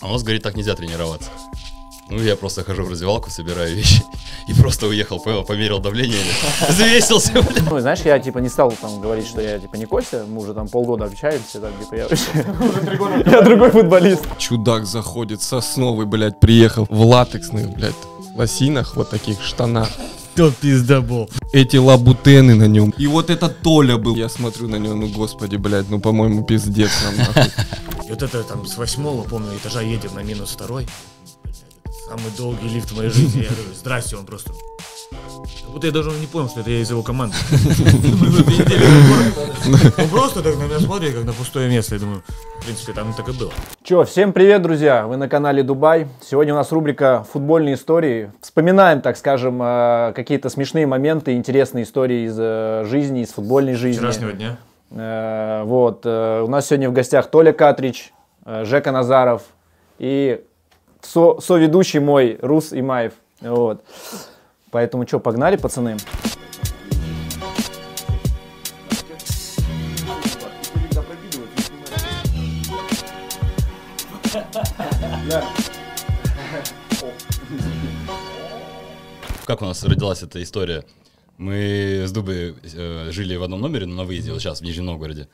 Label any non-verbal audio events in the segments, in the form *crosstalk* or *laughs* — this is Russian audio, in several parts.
А у нас, говорит, так нельзя тренироваться. Ну, я просто хожу в раздевалку, собираю вещи *laughs* и просто уехал, понял, померил давление, *laughs* взвесился. *laughs* Ну, знаешь, я типа не стал там говорить, что я типа не Костя, мы уже там полгода общаемся, там типа я вообще... Я другой футболист. Чудак заходит, сосновый, блядь, приехал в латексных, блядь, лосинах, вот таких штанах. Кто пиздобол? Эти лабутены на нем. И вот это Толя был. Я смотрю на него, ну господи, блядь, ну по-моему пиздец нам нахуй. И вот это там с восьмого, помню, этажа едем на минус второй. Самый долгий лифт в моей жизни. Я говорю, здрасте, он просто... Как будто я даже не понял, что это я из его команды. Он *laughs* просто так на меня смотрит, как на пустое место. Я думаю, в принципе, там так и было. Че, всем привет, друзья! Вы на канале Дубай. Сегодня у нас рубрика «Футбольные истории». Вспоминаем, так скажем, э, какие-то смешные моменты, интересные истории из э, жизни, из футбольной жизни. Вчерашнего дня. Э, Вот. э, У нас сегодня в гостях Толя Катрич, э, Жека Назаров и со- соведущий мой Рус Имаев. Вот. Поэтому что, погнали, пацаны? Как у нас родилась эта история? Мы с Дубой э, жили в одном номере, но на выезде, вот сейчас, в Нижнем Новгороде.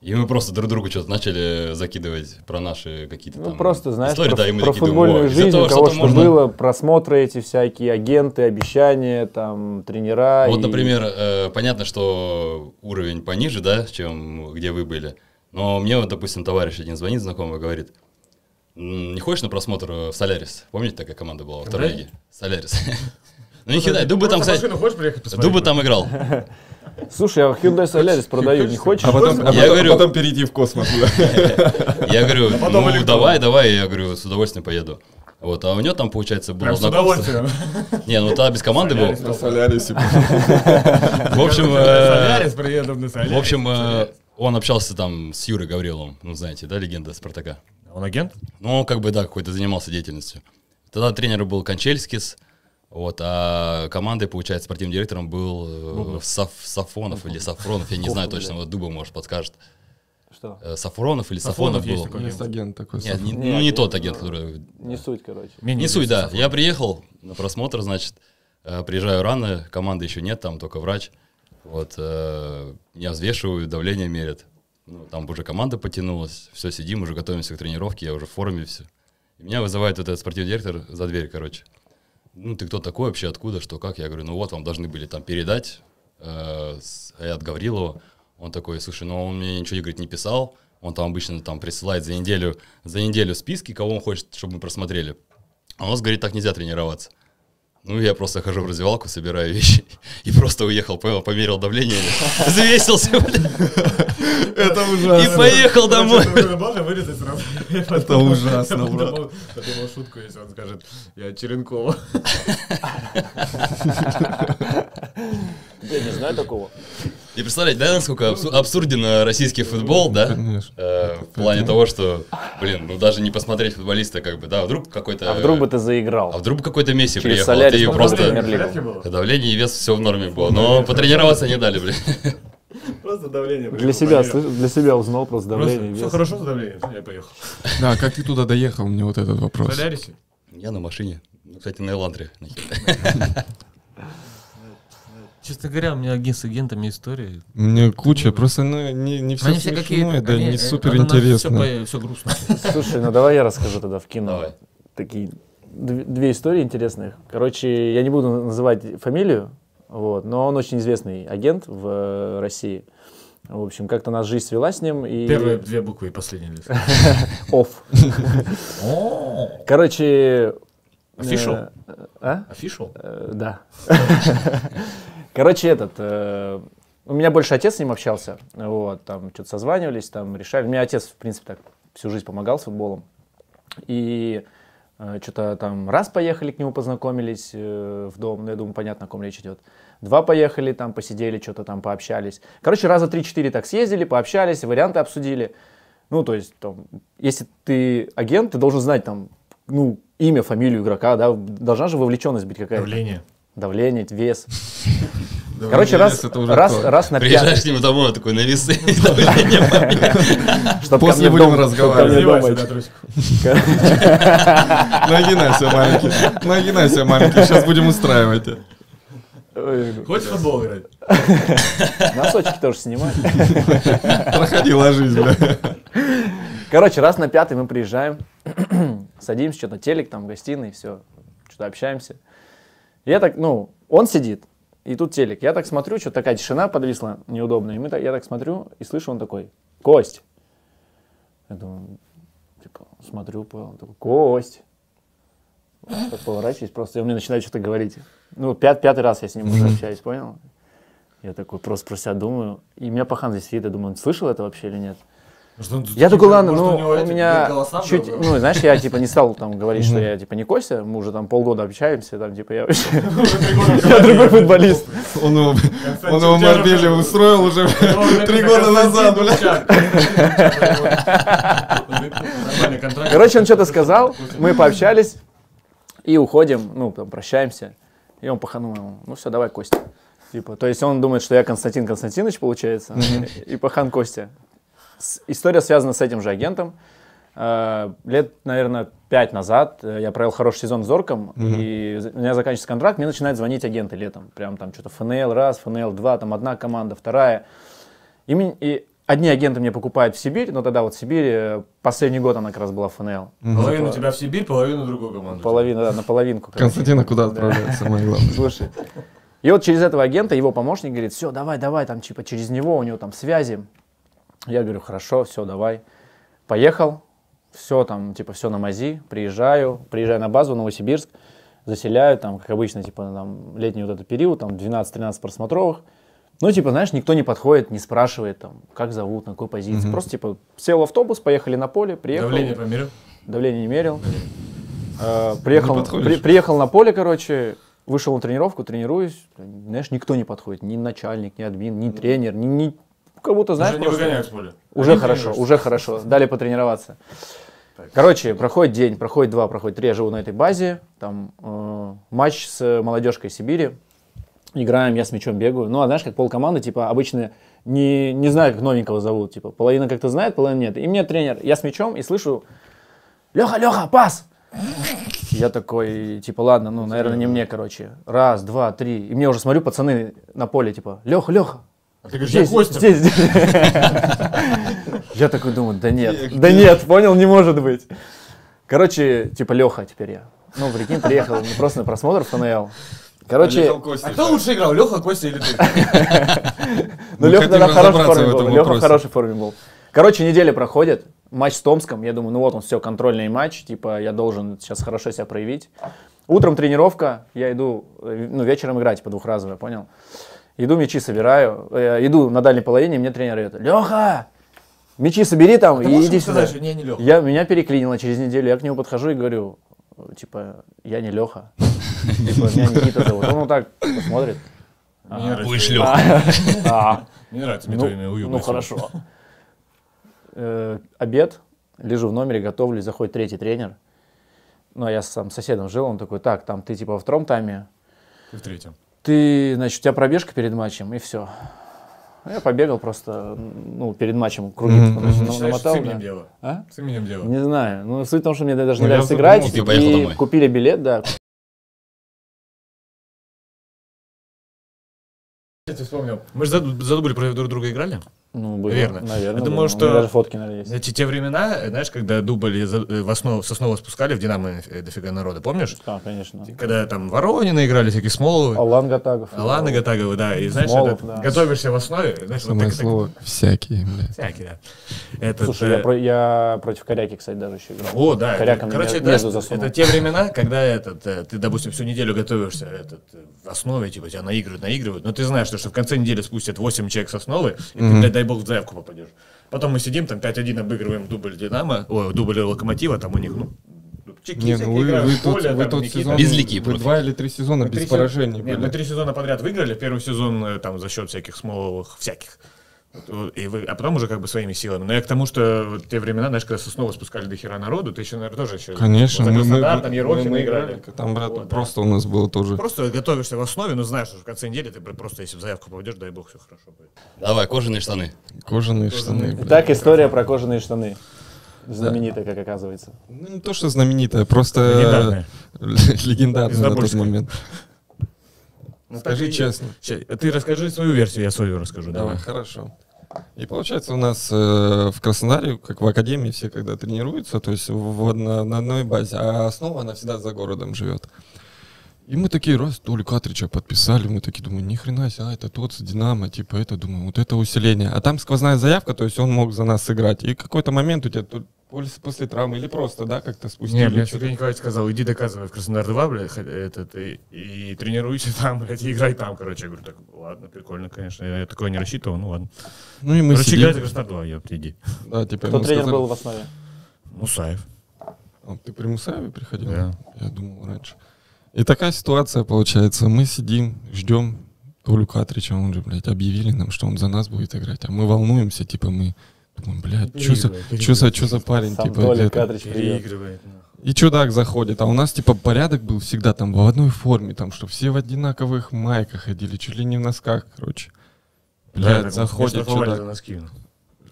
И мы просто друг другу что-то начали закидывать про наши какие-то Ну, там просто, знаешь, истории, про, да, и мы про такие футбольную «О, жизнь, того у кого что-то что можно». было, просмотры эти всякие, агенты, обещания, там, тренера. Вот, и- например, э, понятно, что уровень пониже, да, чем где вы были. Но мне вот, допустим, товарищ один звонит, знакомый, говорит, «М, не хочешь на просмотр в Солярис? Помните, такая команда была во второй лиге? Солярис. *laughs* Ну, не кидай. Дубы там, кстати, хочешь приехать посмотреть? Дубы там играл. *laughs* Слушай, я Hyundai Solaris продаю, не хочешь? А потом, а Я потом- говорю- потом перейти в космос. *laughs* Я говорю, потом ну, давай, давай. Я говорю, с удовольствием поеду. Вот, а у него там, получается, было Прям с знакомство. удовольствием. *laughs* Не, ну тогда без команды был. На Солярисе. В общем, э, Солярис, приеду на Солярис. в общем, э, он общался там с Юрой Гавриловым, ну, знаете, да, легенда Спартака. Он агент? Ну, он как бы, да, какой-то занимался деятельностью. Тогда тренером был Кончельскис, вот, а командой, получается, спортивным директором был э, Саф- Сафонов или Сафронов, я не знаю точно, вот Дуба, может, подскажет. Что? Э, Сафронов или Сафонов Сафонов есть был. такой. Есть агент такой. Нет, не, ну, не нет, тот агент, который... Не суть, короче. Менее Не суть, да. Сафонов. Я приехал на просмотр, значит, э, приезжаю рано, команды еще нет, там только врач. Вот, э, меня взвешивают, давление мерят. Ну, там уже команда потянулась, все, сидим, уже готовимся к тренировке, я уже в форме, все. И меня вызывает вот этот спортивный директор за дверь, короче. Ну, ты кто такой вообще, откуда, что, как? Я говорю, ну вот, вам должны были там передать э, э, от Гаврилова. Он такой, слушай, ну он мне ничего, говорит, не писал. Он там обычно там присылает за неделю, за неделю списки, кого он хочет, чтобы мы просмотрели. А у нас, говорит, так нельзя тренироваться. Ну, я просто хожу в раздевалку, собираю вещи *laughs* и просто уехал, понял, померил давление, *laughs* взвесился, Это и ужасно. поехал домой. Можно вырезать сразу? Это ужасно, Я брат. подумал подумал шутку, если он скажет, я Черенкова. Я не знаю такого. И представляете, да, насколько абсу- абсурден э, российский футбол, да? Конечно. Э, в плане того, что, блин, ну даже не посмотреть футболиста, как бы, да, вдруг какой-то... А вдруг бы ты заиграл? А вдруг какой-то Месси Через приехал, а ты в просто... Давление и вес все в норме было, но потренироваться не дали, блин. Просто давление. Для себя, для себя узнал просто давление. Все хорошо с давлением? Я поехал. Да, как ты туда доехал, мне вот этот В вопрос. Солярисе? Я на машине. Ну, кстати, на Эландре. *laughs* Честно говоря, у меня агент с агентами истории. Мне куча, просто ну, не, не все Они все какие-то... смешное, да они- не э, супер интересно. Все, грустно. Слушай, ну давай я расскажу тогда в кино. Давай. Такие дв- две истории интересных. Короче, я не буду называть фамилию, вот, но он очень известный агент в э, России. В общем, как-то нас жизнь свела с ним и... Первые две буквы и последние. *laughs* Офф. Короче... Official? э, А? Э, Да. *laughs* Короче, этот... э, У меня больше отец с ним общался. Вот, там что-то созванивались, там решали. Меня отец, в принципе, так всю жизнь помогал с футболом. И что-то там раз поехали к нему, познакомились э, в дом. Ну, я думаю, понятно, о ком речь идет. Два поехали, там посидели, что-то там пообщались. Короче, раза три-четыре так съездили, пообщались, варианты обсудили. Ну, то есть, там, если ты агент, ты должен знать там, ну, имя, фамилию игрока, да, должна же вовлеченность быть какая-то. Давление. Давление, вес. *laughs* Короче, раз, это уже раз, раз на Приезжаешь пятый. к нему домой, он такой на весы. *laughs* После будем разговаривать. Нагинайся, маленький. Нагинайся, маленький. Сейчас будем устраивать. Хочешь футбол играть? *laughs* Носочки тоже снимать. Проходи, ложись, бля. Короче, раз на пятый мы приезжаем, *clears throat* садимся, что-то телек там в гостиной, все, что-то общаемся. Я так, ну, он сидит, и тут телек. Я так смотрю, что такая тишина подвисла неудобная. И мы так, я так смотрю и слышу, он такой, Кость. Я думаю, типа, смотрю, понял, такой, Кость. Так поворачиваюсь, просто и он мне начинает что-то говорить. Ну, пят, пятый раз я с ним уже общаюсь, понял? Я такой просто про себя думаю. И меня пахан здесь сидит, я думаю, он слышал это вообще или нет? Я такой, типа, ладно, ну, у эти меня голоса чуть, было? ну, знаешь, я, типа, не стал там говорить, что я, типа, не Костя, мы уже там полгода общаемся, там, типа, я вообще, *laughs* *laughs* я другой футболист. Он его. Марбеле устроил уже три года назад, бля. Нормальный контракт. Короче, он что-то сказал, мы пообщались и уходим, ну, там, прощаемся, и он паханул, ну, все, давай, Костя. Типа, то есть он думает, что я Константин Константинович, получается, и пахан Костя. История связана с этим же агентом. Э, Лет, наверное, пять назад э, я провел хороший сезон с Зорком, и за- у меня заканчивается контракт, мне начинают звонить агенты летом. Прям там что-то ФНЛ раз, ФНЛ два, там одна команда, вторая. И, ми- и одни агенты мне покупают в Сибирь, но тогда вот в Сибири э, последний год она как раз была ФНЛ. Половину тебя в Сибирь, половину другую команду. Половина, да, на половинку. Константина куда отправляет, самое главное. *laughs* Слушай. И вот через этого агента его помощник говорит, все, давай, давай, там, типа, через него, у него там связи. Я говорю, хорошо, все, давай. Поехал, все там, типа, все на мази, приезжаю, приезжаю на базу в Новосибирск, заселяю, там, как обычно, типа, там, летний вот этот период, там, 12-13 просмотровых. Ну, типа, знаешь, никто не подходит, не спрашивает, там, как зовут, на какой позиции. Просто, типа, сел в автобус, поехали на поле, приехал. Давление померил? Давление не мерил. Э, приехал, при- приехал на поле, короче, вышел на тренировку, тренируюсь. Знаешь, никто не подходит. Ни начальник, ни админ, ни тренер, ни, ни как будто, знаешь, Уже не просто- выгоняют с поля. уже Один хорошо, уже хорошо. Дали потренироваться. Короче, проходит день, проходит два, проходит три. Я живу на этой базе. Там э, матч с молодежкой Сибири. Играем, я с мячом бегаю. Ну, а знаешь, как полкоманды, типа, обычно не, не знаю, как новенького зовут. Типа, половина как-то знает, половина нет. И мне тренер, я с мячом и слышу, Леха, Леха, пас! Я такой, типа, ладно, ну, наверное, не мне, короче. Раз, два, три. И мне уже смотрю, пацаны на поле, типа, Леха, Леха, А ты говоришь, я здесь, Костя. здесь, здесь. *laughs* Я такой думаю, да нет, да нет, понял, не может быть. Короче, типа Леха теперь я. Ну, прикинь, приехал ну, просто на просмотр в ФНЛ. Короче, А кто лучше играл, Леха, Костя или ты? ну Леха тогда в хорошей форме был. Леха в хорошей форме был. Короче, неделя проходит, матч с Томском. Я думаю, ну вот он, все, контрольный матч. Типа, я должен сейчас хорошо себя проявить. Утром тренировка, я иду, э, ну, вечером играть, типа, двухразовая, понял? Иду, мячи собираю, э, иду на дальней половине, и мне тренер говорит, Леха, мячи собери там Ты и иди сюда. сказать, не, не Леха? Я, меня переклинило через неделю, я к нему подхожу и говорю, типа, я не Леха, типа, меня Никита зовут. Он вот так посмотрит. Мне нравится Будешь Леха. А, Мне нравится, ну, имя уютно. ну хорошо. Э, Обед, лежу в номере, готовлюсь, заходит третий тренер. Ну, а я с сам соседом жил, он такой, так, там ты типа во втором тайме, Ты в третьем. Ты, значит, у тебя пробежка перед матчем, и все. Я побегал просто, ну, перед матчем круги Считаешь, намотал, с именем да. дело? А? С именем дело. Не знаю. Ну, суть в том, что мне даже Ну, не я нравится играть. И поехал и домой. купили билет, да. Я тебе вспомнил. Мы же за, за дубль против друг друга играли. Ну, было, Наверное. Наверное. Я думаю, было. У что- меня даже фотки, наверное, есть. Эти те времена, знаешь, когда э, в основу, с основы спускали в Динамо э, дофига народа, помнишь? Да, конечно. Когда там Воронины играли, всякие Смоловы. Алан Гатагов. Аланы Гатаговы, да, и знаешь, Смолов, это, да. готовишься в основе, знаешь, вот Самое так, слово всякие, блядь. так, всякие, да. Этот, Слушай, э, я, про- я против Коряки, кстати, даже еще играл. О, да. это- Коряка короче, засунул. это те времена, когда этот, э, ты, допустим, всю неделю готовишься этот, э, в основе, типа, тебя наигрывают, наигрывают, но ты знаешь, что, что в конце недели спустят 8 человек с основы, и ты, блядь, дай бог, в заявку попадешь. Потом мы сидим, там 5-1 обыгрываем дубль Динамо, ой, дубль Локомотива, там у них, ну, чеки Не, ну вы, играют, вы в тот, поле, вы там, тот Никита. сезон, Безликий вы два или три сезона Мы три без се- поражений Нет, мы были. три сезона подряд выиграли. Первый сезон э, там за счет всяких смоловых всяких. И вы, а потом уже как бы своими силами. Но я к тому, что те времена, знаешь, когда Сосново спускали до хера народу, ты еще, наверное, тоже еще... Конечно, вот мы, мы, там мы- Ерохина мы играли. Там, брат, Вот, да. просто у нас было тоже. Просто готовишься в основе, но знаешь, что в конце недели ты просто, если в заявку попадешь, дай бог, все хорошо будет. Давай, кожаные штаны. Кожаные штаны. блядь. Так история про кожаные штаны. Знаменитая, как оказывается. Ну, не то, что знаменитая, просто Легендарная. *laughs* легендарная на тот момент. Ну, Скажи честно. Ща, Ты расскажи свою версию, я свою расскажу. Давай, Давай. хорошо. И получается у нас э, в Краснодаре, как в академии, все когда тренируются, то есть в, одно- на одной базе, а основа она всегда за городом живет. И мы такие, раз, Толю Катрича подписали, мы такие думаем, ни хрена себе, а, это тот с Динамо, типа это, думаю, вот это усиление. А там сквозная заявка, то есть он мог за нас сыграть. И какой-то момент у тебя тут после, после травмы или просто, да, как-то спустили. Не, мне. Сергей Николаевич сказал, иди доказывай в Краснодар 2, блядь, этот, и, и тренируйся там, блядь, и играй там, короче. Я говорю, так, ладно, прикольно, конечно. Я такое не рассчитывал, ну ладно. Ну и мы Короче, сидим, играй за Краснодар 2, ёпта, иди. да, типа Кто тренер сказали- был в основе? Мусаев. А, Ты при Мусаеве приходил? Да. Я думал раньше. И такая ситуация получается. Мы сидим, ждем Толю Катрича, он же, блядь, объявили нам, что он за нас будет играть. А мы волнуемся, типа мы блядь, что за, чё за, чё за парень, Сам типа. Переигрывает. И чудак заходит, а у нас, типа, порядок был всегда там в одной форме, там, что все в одинаковых майках ходили, чуть ли не в носках, короче. Блядь, так заходит чудак. за носки.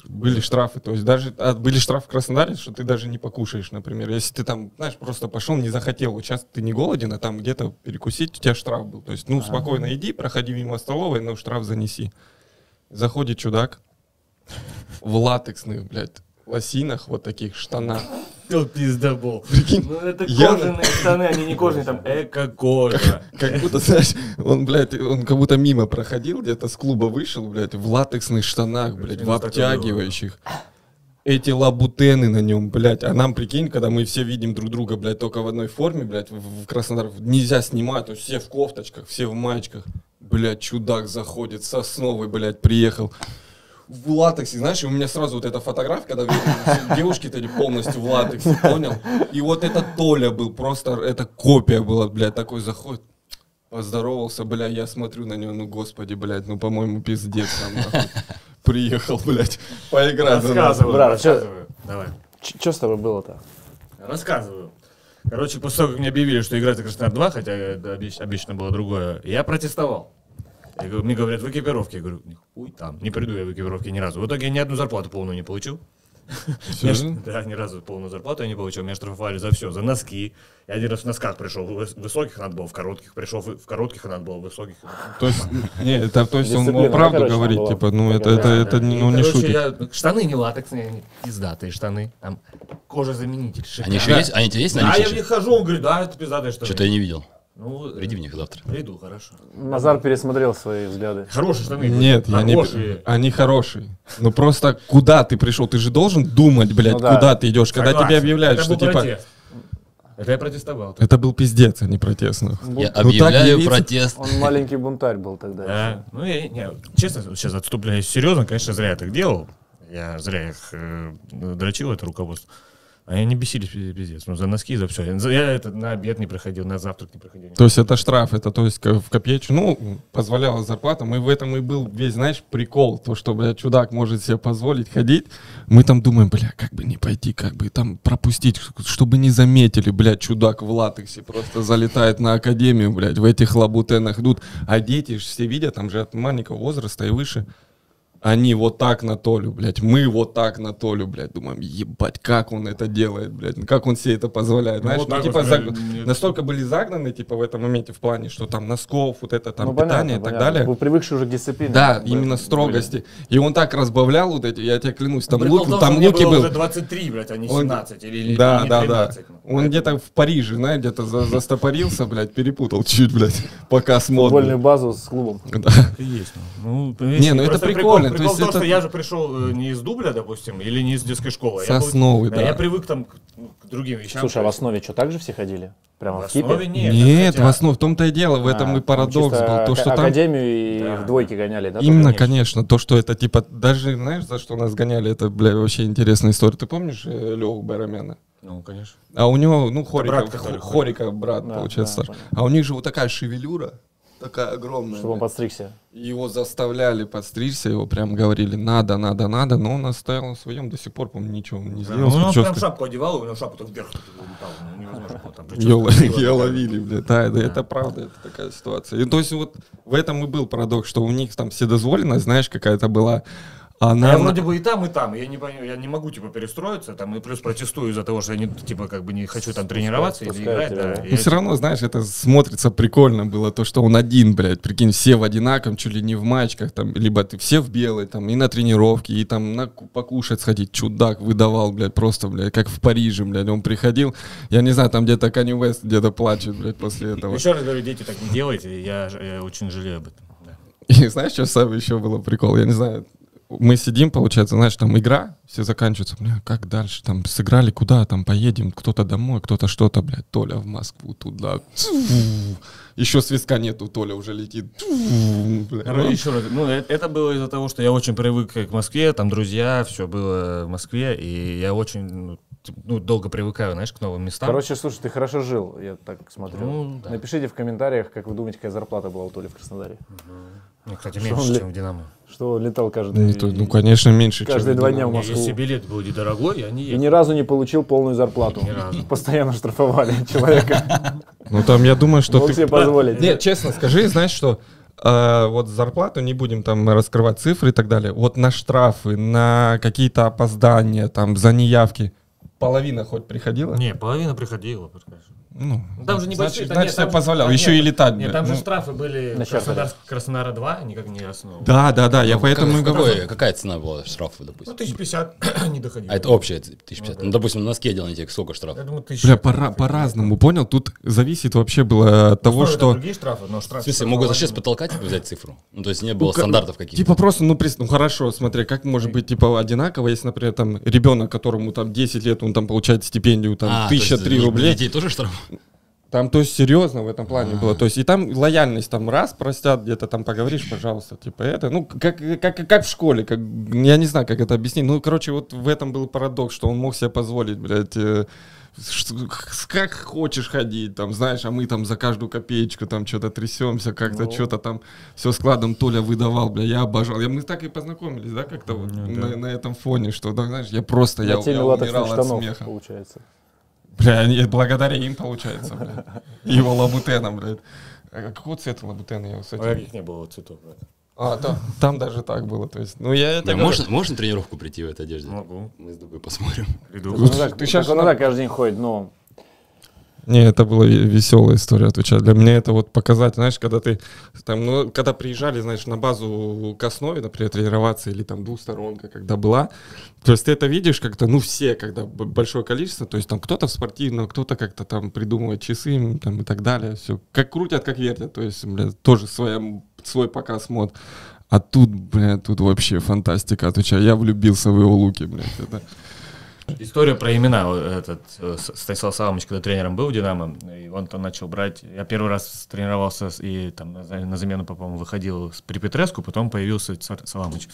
Были штрафы, то есть даже а, были штрафы в Краснодаре, что ты даже не покушаешь, например. Если ты там, знаешь, просто пошел, не захотел, вот сейчас ты не голоден, а там где-то перекусить, у тебя штраф был. То есть, ну, спокойно иди, проходи мимо столовой, но штраф занеси. Заходит чудак в латексных, блядь, лосинах, вот таких штанах. Кто пиздобол? Ну это Я- кожаные штаны, они не кожаные, там эко-кожа. *laughs* Как будто, знаешь, он, блядь, он как будто мимо проходил, где-то с клуба вышел, блядь, в латексных штанах, блядь, в обтягивающих. Эти лабутены на нем, блядь. А нам, прикинь, когда мы все видим друг друга, блядь, только в одной форме, блядь, в, в Краснодар, нельзя снимать, то есть все в кофточках, все в маечках. Блядь, чудак заходит, сосновый, блядь, приехал. В латексе, знаешь, и у меня сразу вот эта фотография, когда *laughs* девушки-то эти полностью в латексе, понял? И вот это Толя был, просто это копия была, блядь, такой заходит. Поздоровался, бля, я смотрю на него, ну господи, блядь, ну по-моему пиздец там. Приехал, блядь, поиграть. Рассказываю, Брат, а рассказываю. Давай. Что с тобой было-то? Рассказываю. Короче, после того, как мне объявили, что играть за Краснодар 2, хотя обещ- обещано было другое, я протестовал. Я говорю, мне говорят, в экипировке. Я говорю, хуй там, не приду я в экипировке ни разу. В итоге я ни одну зарплату полную не получил. Серьезно? Да, ни разу полную зарплату я не получил. Меня штрафовали за все, за носки. Я один раз в носках пришел, в выс- высоких надо было, в коротких пришел, в в коротких надо было, в высоких. То есть, не, это, то есть он правду была? типа, ну это, это, это, ну не шутит. штаны не латексные, они пиздатые штаны. Там кожезаменитель. Они еще есть? Они у тебя есть А я в них хожу, он говорит, да, это пиздатые штаны. Что-то я не видел. Ну, Приди в них завтра. Приду, хорошо. Назар пересмотрел свои взгляды. Хорошие штаны. Нет, я не... Хорошие. Они хорошие. Ну просто куда ты пришел? Ты же должен думать, блядь, Ну да. куда ты идешь, когда Согласен. тебе объявляют, Это что типа... протест. Это я протестовал. Это был пиздец, а не протест. нахуй. Я так объявляю явиться- протест. *laughs* Он маленький бунтарь был тогда. Да. Ну, я, не, честно, сейчас отступляюсь серьезно, конечно, зря я так делал. Я зря их э, дрочил, это руководство. А они бесились пи- пиздец. Ну, за носки, за все. Я, я это, на обед не проходил, на завтрак не проходил. То есть это штраф, это то есть в копеечку, ну, позволяла зарплата. Мы в этом и был весь, знаешь, прикол. То, что, бля, чудак может себе позволить ходить. Мы там думаем, бля, как бы не пойти, как бы там пропустить, чтобы не заметили, бля, чудак в латексе просто залетает на академию, блядь, в этих лабутенах идут. А дети все видят, там же от маленького возраста и выше. Они вот так на Толю, блядь, мы вот так на Толю, блядь, думаем, ебать, как он это делает, блядь, как он себе это позволяет, Ну, знаешь, вот ну, типа, вот, за- мне- настолько были загнаны, типа, в этом моменте, в плане, что там носков, вот это там Ну, питание понятно, и так понятно. далее. Вы привыкшие уже к дисциплине. Да, Вы- именно строгости. И он так разбавлял вот эти, я тебе клянусь, там, Прикол лук, там луки был. уже 23, блядь, а не Он- 17. Или, или Да, не да, 13, да. ну. Он где-то в Париже, знаешь, где-то за- застопорился, блядь, перепутал чуть, блядь, пока Футбольную смотрит. базу с клубом. Да. Есть. Ну, Ну, Не, ну это прикольно, Прикол, то есть в том, это- что я же пришел э, не из дубля, допустим, или не из детской школы. а я был- Сосновый, а да. Я привык там к, к другим вещам. Слушай, а в основе что, так же все ходили? Прямо В в, кипе? основе нет. Нет, хотя- в основном, в том-то и дело, в этом А, и парадокс там был. То, что там Академию и Да. в двойке гоняли, да? Именно, конечно, то, что это типа, даже, знаешь, за что нас гоняли, это, бля, вообще интересная история. Ты помнишь э, Леву Барамяна? Ну, конечно. А у него, ну, Хорика, брат, Хорика брат, Да, получается, да, старше. А у них же вот такая шевелюра, Такая огромная. Чтобы он подстригся. Его заставляли подстричься, его прям говорили, надо, надо, надо, но он оставил на своем до сих пор, по-моему, ничего не Ну, сделал. с он прям шапку одевал, и у него шапку так вверх так улетала. Ну, Ее, *laughs* ловили, блядь. Да, да, это правда, это такая ситуация. И, то есть вот в этом и был парадокс, что у них там вседозволенность, знаешь, какая-то была. А А на- я вроде бы и там, и там. Я не, я не могу, типа, перестроиться, там, и плюс протестую из-за того, что я, не, типа, как бы не хочу там тренироваться или спускают играть, да. И Ну, я, все равно, знаешь, это смотрится прикольно было, то, что он один, блядь, прикинь, все в одинаковом, чуть ли не в мачках, там, либо ты все в белой, там, и на тренировке, и там на ку- покушать сходить, чудак выдавал, блядь, просто, блядь, как в Париже, блядь, он приходил, я не знаю, там где-то Канни Уэст где-то плачет, блядь, после этого. Еще раз говорю, дети, так не делайте, я, я очень жалею об этом. да. И знаешь, что самое еще было прикол? Я не знаю, мы сидим, получается, знаешь, там игра, все заканчивается, бля, как дальше, там, сыграли, куда, там, поедем, кто-то домой, кто-то что-то, блядь, Толя в Москву туда, еще свистка нету, Толя уже летит. Короче, еще раз, ну, э- это было из-за того, что я очень привык к Москве, там друзья, все было в Москве, и я очень, ну, т- ну, долго привыкаю, знаешь, к новым местам. Короче, слушай, ты хорошо жил, я так смотрю. Ну, да. Напишите в комментариях, как вы думаете, какая зарплата была у Толи в Краснодаре. Ну, кстати, меньше, чем в Динамо. Что он летал каждый... Ну, то- ну, конечно, меньше, чем Каждые два дня в. Москву. Если билет был недорогой, я не И ехал. ни разу не получил полную зарплату. Ни разу. Постоянно штрафовали *laughs* человека. Ну, там, я думаю, что Мог ты... себе позволить. Нет, честно скажи, знаешь что, э, вот зарплату, не будем там раскрывать цифры и так далее, вот на штрафы, на какие-то опоздания, там, за неявки, половина хоть приходила? Не, половина приходила, конечно. Ну, Там же значит, небольшие, там значит, нет, я там- позволял, там еще нет, и летать. Нет, там же ну. штрафы были На Краснодар, Краснодара 2, никак не основа. Да, да, да, я Ну, поэтому и как- говорю. какой- какая цена была штрафа, Ну, допустим? 1050 *clears throat* *clears throat* не доходило. А это общая 1050. Ну, да. Ну, допустим, на носке делаете сколько Я штраф? думаю, тысяча. Бля, пора- по-разному, понял? Тут зависит вообще было от того, Ну, что... другие штрафы, но штрафы... В смысле, могут вообще с потолка типа, взять цифру? Ну, то есть не было Ну, стандартов каких-то? Типа просто, ну, прис- ну хорошо, смотри, как может быть типа одинаково, если, например, там ребенок, которому там 10 лет, он там получает стипендию, там, А, то есть 1003 для рублей, детей тоже штраф? Там, то есть, серьезно в этом плане А. было. То есть, и там лояльность, там, раз простят, где-то там поговоришь, пожалуйста, типа это. Ну, как, как, как в школе, как, я не знаю, как это объяснить. Ну, короче, вот в этом был парадокс, что он мог себе позволить, блядь, э, как хочешь ходить, там, знаешь, а мы там за каждую копеечку там что-то трясемся, как-то Ну. что-то там все складом Толя выдавал, бля, я обожал. Я, мы так и познакомились, да, как-то вот на, на этом фоне, что, да, знаешь, я просто, я, я латексных умирал от штанов, смеха. получается. Бля, они- благодаря им получается, бля. Его лабутеном, блядь. А какого цвета лабутена я, кстати? У них не было цветов. брат. А, там, там даже так было, то есть, ну я это Не, говорю. можно, можно тренировку прийти в этой одежде? Могу. Мы с Дубой посмотрим. Ну, так, ты щас так он так каждый день ходит, но Не, это была веселая история, отвечаю. Для меня это вот показать, знаешь, когда ты там, ну, когда приезжали, знаешь, на базу к основе, например, тренироваться или там двусторонка, когда была, то есть ты это видишь как-то, ну, все, когда большое количество, то есть там кто-то в спортивном, кто-то как-то там придумывает часы там, и так далее, все, как крутят, как вертят, то есть, бля, тоже своя, свой показ мод. А тут, бля, тут вообще фантастика, отвечаю, я влюбился в его луки, блядь, это... История про имена. Этот э, Станислав Саламович, когда тренером был в «Динамо», и он там начал брать... Я первый раз тренировался и там на, за- на замену, по-моему, выходил при Петреску, потом появился Саламович.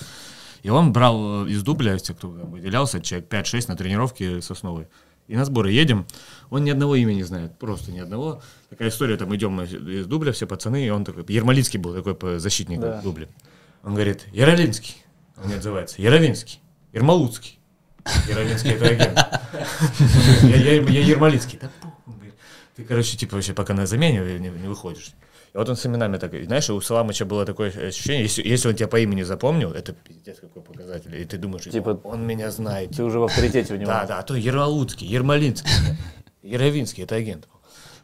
И он брал э, из дубля, те, кто выделялся, человек 5-6 на тренировке сосновой. И на сборы едем, он ни одного имени не знает, просто ни одного. Такая история, там идем мы из дубля, все пацаны, и он такой, Ермолинский был такой защитник Да. в дубле. Он говорит, Яровинский, он не отзывается, Яровинский, Ермолуцкий. Яровинский это агент. Я, Ермолинский. Да. Ты, короче, типа вообще пока на замене не, не выходишь. И вот он с именами так, знаешь, у Саламыча было такое ощущение, если, если он тебя по имени запомнил, это пиздец какой показатель, и ты думаешь, Типа, он меня знает. ты уже в авторитете у него. Да, да, а то Ералуцкий, Ермолинский, Яровинский, это агент.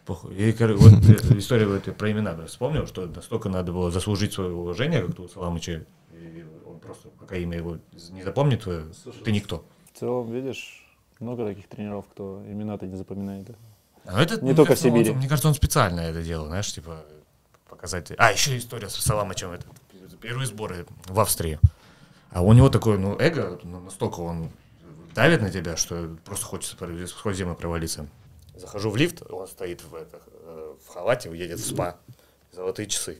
Похуй. И, вот *laughs* э, история вот про имена вспомнил, что настолько надо было заслужить свое уважение, как у Саламыча, и он просто, пока имя его не запомнит, твое, ты никто. В целом, видишь, много таких тренеров, кто имена-то не запоминает. А этот, Не мне только в кажется, он- Сибири. мне кажется, он специально это делал, знаешь, типа показать. А, еще история с Саламычем, это первые сборы в Австрии. А у него такое, ну, эго, ну, настолько он давит на тебя, что просто хочется сквозь землю провалиться. Захожу в лифт, он стоит в, это, э, в халате, едет в спа, золотые часы.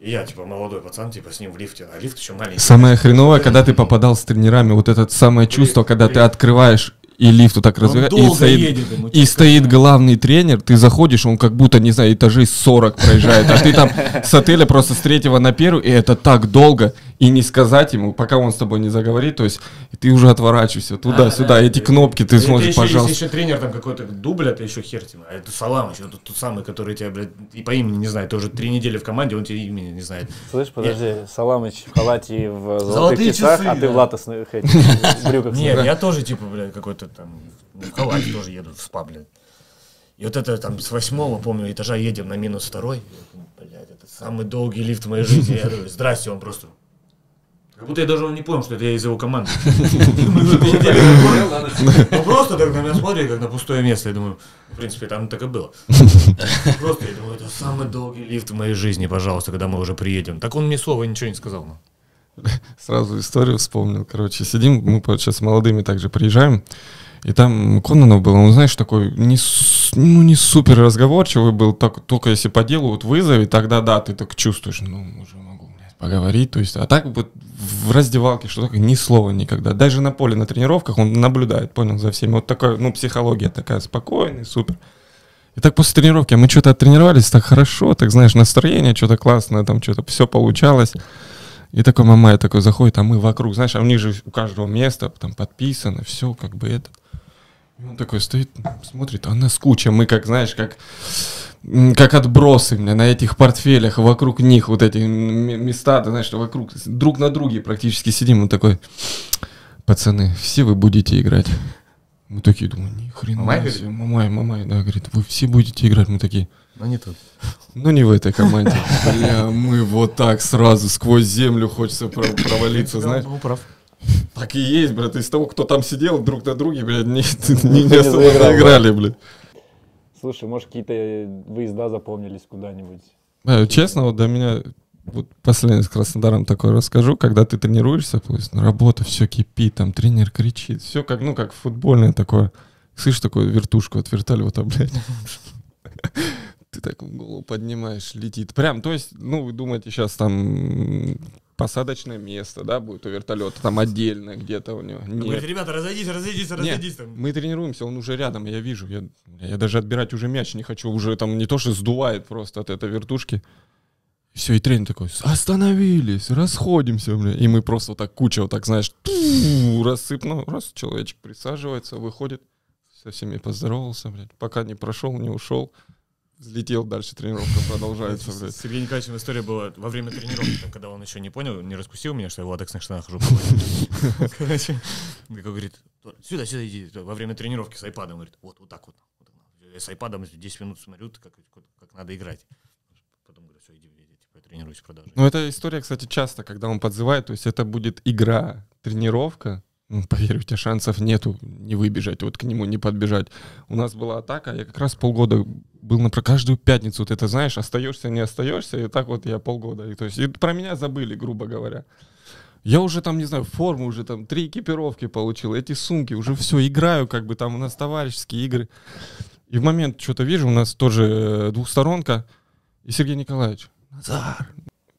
И я, типа, молодой пацан, типа, с ним в лифте, а лифт еще маленький. Самое хреновое, когда ты попадал с тренерами, вот это самое чувство, когда ты открываешь и лифт вот так Он развивается, и стоит, едет, ему и стоит главный тренер, ты заходишь, он как будто, не знаю, этажей 40 проезжает, а ты там с отеля просто с третьего на первый, и это так долго, и не сказать ему, пока он с тобой не заговорит, то есть ты уже отворачиваешься туда-сюда, эти кнопки ты смотришь, еще, пожалуйста. Если еще тренер там какой-то дубль, это еще хер тебе. А это Салам еще, тот, тот самый, который тебя, блядь, и по имени не знает. Ты уже три недели в команде, он тебя имени не знает. Слышь, подожди, Саламыч в халате и в золотых Золотые часах, часы, а ты да. в латексных этих брюках. Нет, я тоже, типа, блядь, какой-то там, в халате тоже еду в спа, блядь. И вот это там с восьмого, помню, этажа едем на минус второй. Я Блядь, это самый долгий лифт в моей жизни. Я говорю, здрасте, он просто... Как будто я даже не понял, что это я из его команды. *laughs* Ну просто так на меня смотрит, как на пустое место. Я думаю, в принципе, там так и было. Просто я думаю, это самый долгий лифт в моей жизни, пожалуйста, когда мы уже приедем. Так он мне слова ничего не сказал. ну. Сразу историю вспомнил. Короче, сидим, мы сейчас с молодыми также приезжаем, и там Кононов был, он, знаешь, такой не, ну, не супер разговорчивый был, так, только если по делу вот вызови, тогда да, ты так чувствуешь, ну, уже поговорить, то есть, а так вот в раздевалке, что такое, ни слова никогда. Даже на поле, на тренировках он наблюдает, понял, за всеми. Вот такая, ну, психология такая спокойная, супер. И так после тренировки, а мы что-то оттренировались так хорошо, так знаешь, настроение что-то классное, там что-то все получалось. И такой мамай такой заходит, а мы вокруг, знаешь, а у них же у каждого места там подписано, все как бы это. Он такой стоит, смотрит, а нас куча, мы как, знаешь, как, как отбросы, бля, на этих портфелях, вокруг них вот эти места, ты знаешь, вокруг, друг на друге практически сидим, он такой, пацаны, все вы будете играть. Мы такие думаем, ни хрена Мамай, себе, мамай, мамай, да, говорит, вы все будете играть, мы такие, Но не тут. ну не в этой команде. *laughs* Бля, мы вот так сразу сквозь землю хочется про- провалиться, знаешь. Так и есть, брат. Из того, кто там сидел друг на друге, блядь, не, *laughs* не, не не особо заиграл, заиграли, блядь. Слушай, может, какие-то выезда запомнились куда-нибудь? Э, Честно, вот до меня вот последний с Краснодаром такое расскажу, когда ты тренируешься, ну, работа, все кипит, там тренер кричит, все как, ну, как футбольное такое. Слышишь такую вертушку от вертолета, блядь. *laughs* Ты так голову поднимаешь, летит. Прям, то есть, ну, вы думаете, сейчас там посадочное место, да, будет у вертолета, там отдельно где-то у него. Нет. Говорит, ребята, разойдись, разойдись, Нет, разойдись. там. мы тренируемся, он уже рядом, я вижу. Я, я даже отбирать уже мяч не хочу. Уже там не то, что сдувает просто от этой вертушки. Все, и тренер такой, остановились, расходимся, бля. И мы просто вот так куча, вот так, знаешь, ту, рассып, ну, раз человечек присаживается, выходит, со всеми поздоровался, блядь. Пока не прошел, не ушел, взлетел, дальше тренировка продолжается, блядь. С Сергеем Николаевичем история была во время тренировки, там, когда он еще не понял, не раскусил меня, что я в латексных штанах хожу. *laughs* Короче, говорит, сюда, сюда иди. Во время тренировки с айпадом, говорит, вот, вот так вот. Я с айпадом 10 минут смотрю, как, как, надо играть. Потом говорю, все, иди, иди, типа, я тренируюсь, продолжай. Ну, эта история, кстати, часто, когда он подзывает, то есть это будет игра, тренировка, поверь, у тебя шансов нету не выбежать, вот к нему не подбежать. У нас была атака, я как раз полгода был на про каждую пятницу, вот это знаешь, остаешься, не остаешься, и так вот я полгода. И, то есть и про меня забыли, грубо говоря. Я уже там, не знаю, форму уже там, три экипировки получил, эти сумки, уже все, играю, как бы там у нас товарищеские игры. И в момент что-то вижу, у нас тоже э, двухсторонка, и Сергей Николаевич, Назар,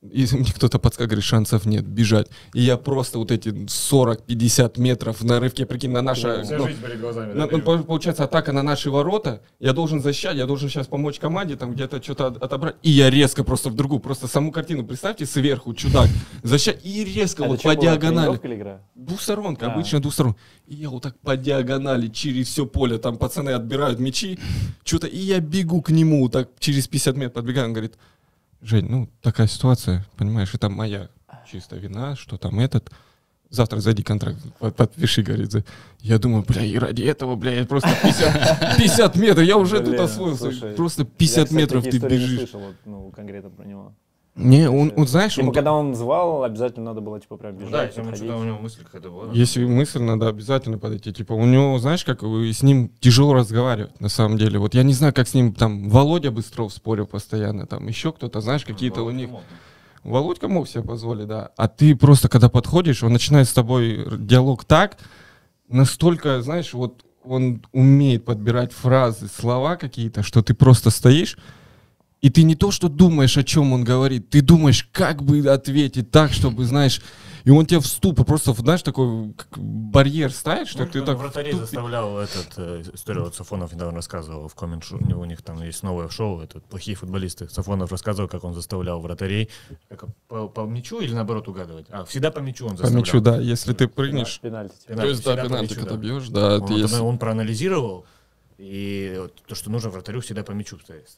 и *laughs* мне кто-то подсказывает, говорит, шансов нет, бежать. И я просто вот эти 40-50 метров на рывке, прикинь, на наше... Вся ну, жизнь перед глазами. на- да, ну, получается, атака на наши ворота. Я должен защищать, я должен сейчас помочь команде, там где-то что-то от- отобрать. И я резко просто в другую, просто саму картину представьте сверху, чудак, защищать, и резко А вот по диагонали. Двухсторонка, А. обычно двухсторон. И я вот так по диагонали через все поле, там пацаны отбирают мячи, что-то, и я бегу к нему, так через 50 метров подбегаю, он говорит, Жень, ну такая ситуация, понимаешь, это моя чисто вина, что там этот, завтра зайди контракт, под- подпиши, говорит. Я думаю, бля, и ради этого, бля, я просто 50, 50 *laughs* метров, я уже тут Блин, освоился, слушай, просто Я, 50 кстати, метров ты бежишь. слышал, вот, ну, конкретно про него. Не, он, он, знаешь, Типа, он- когда он звал, обязательно надо было, типа, прям бежать, Да, если подходить. что-то у него мысль какая-то была. Если мысль, надо обязательно подойти. Типа, у него, знаешь, как с ним тяжело разговаривать, на самом деле. Вот я не знаю, как с ним там Володя Быстров спорил постоянно, там еще кто-то, знаешь, какие-то у них. Володька мог себе позволить, да. А ты просто, когда подходишь, он начинает с тобой диалог так, настолько, знаешь, вот он умеет подбирать фразы, слова какие-то, что ты просто стоишь, И ты не то, что думаешь, о чем он говорит, ты думаешь, как бы ответить так, чтобы, знаешь, и он тебе в ступор, просто, знаешь, такой как барьер ставит, что ты так... Вратарей тупик. заставлял этот, э, историю вот Сафонов недавно рассказывал в коммент у него у них там есть новое шоу, это плохие футболисты. Сафонов рассказывал, как он заставлял вратарей как, по, по мячу или наоборот угадывать? А, всегда по мячу он По заставлял. мячу, да, если ты прыгнешь, Пенальти. типа. то есть, да, по пенальти, мячу, когда да. бьешь, да, Он, ты вот если- он проанализировал, и вот то, что нужно вратарю всегда по мячу стоять.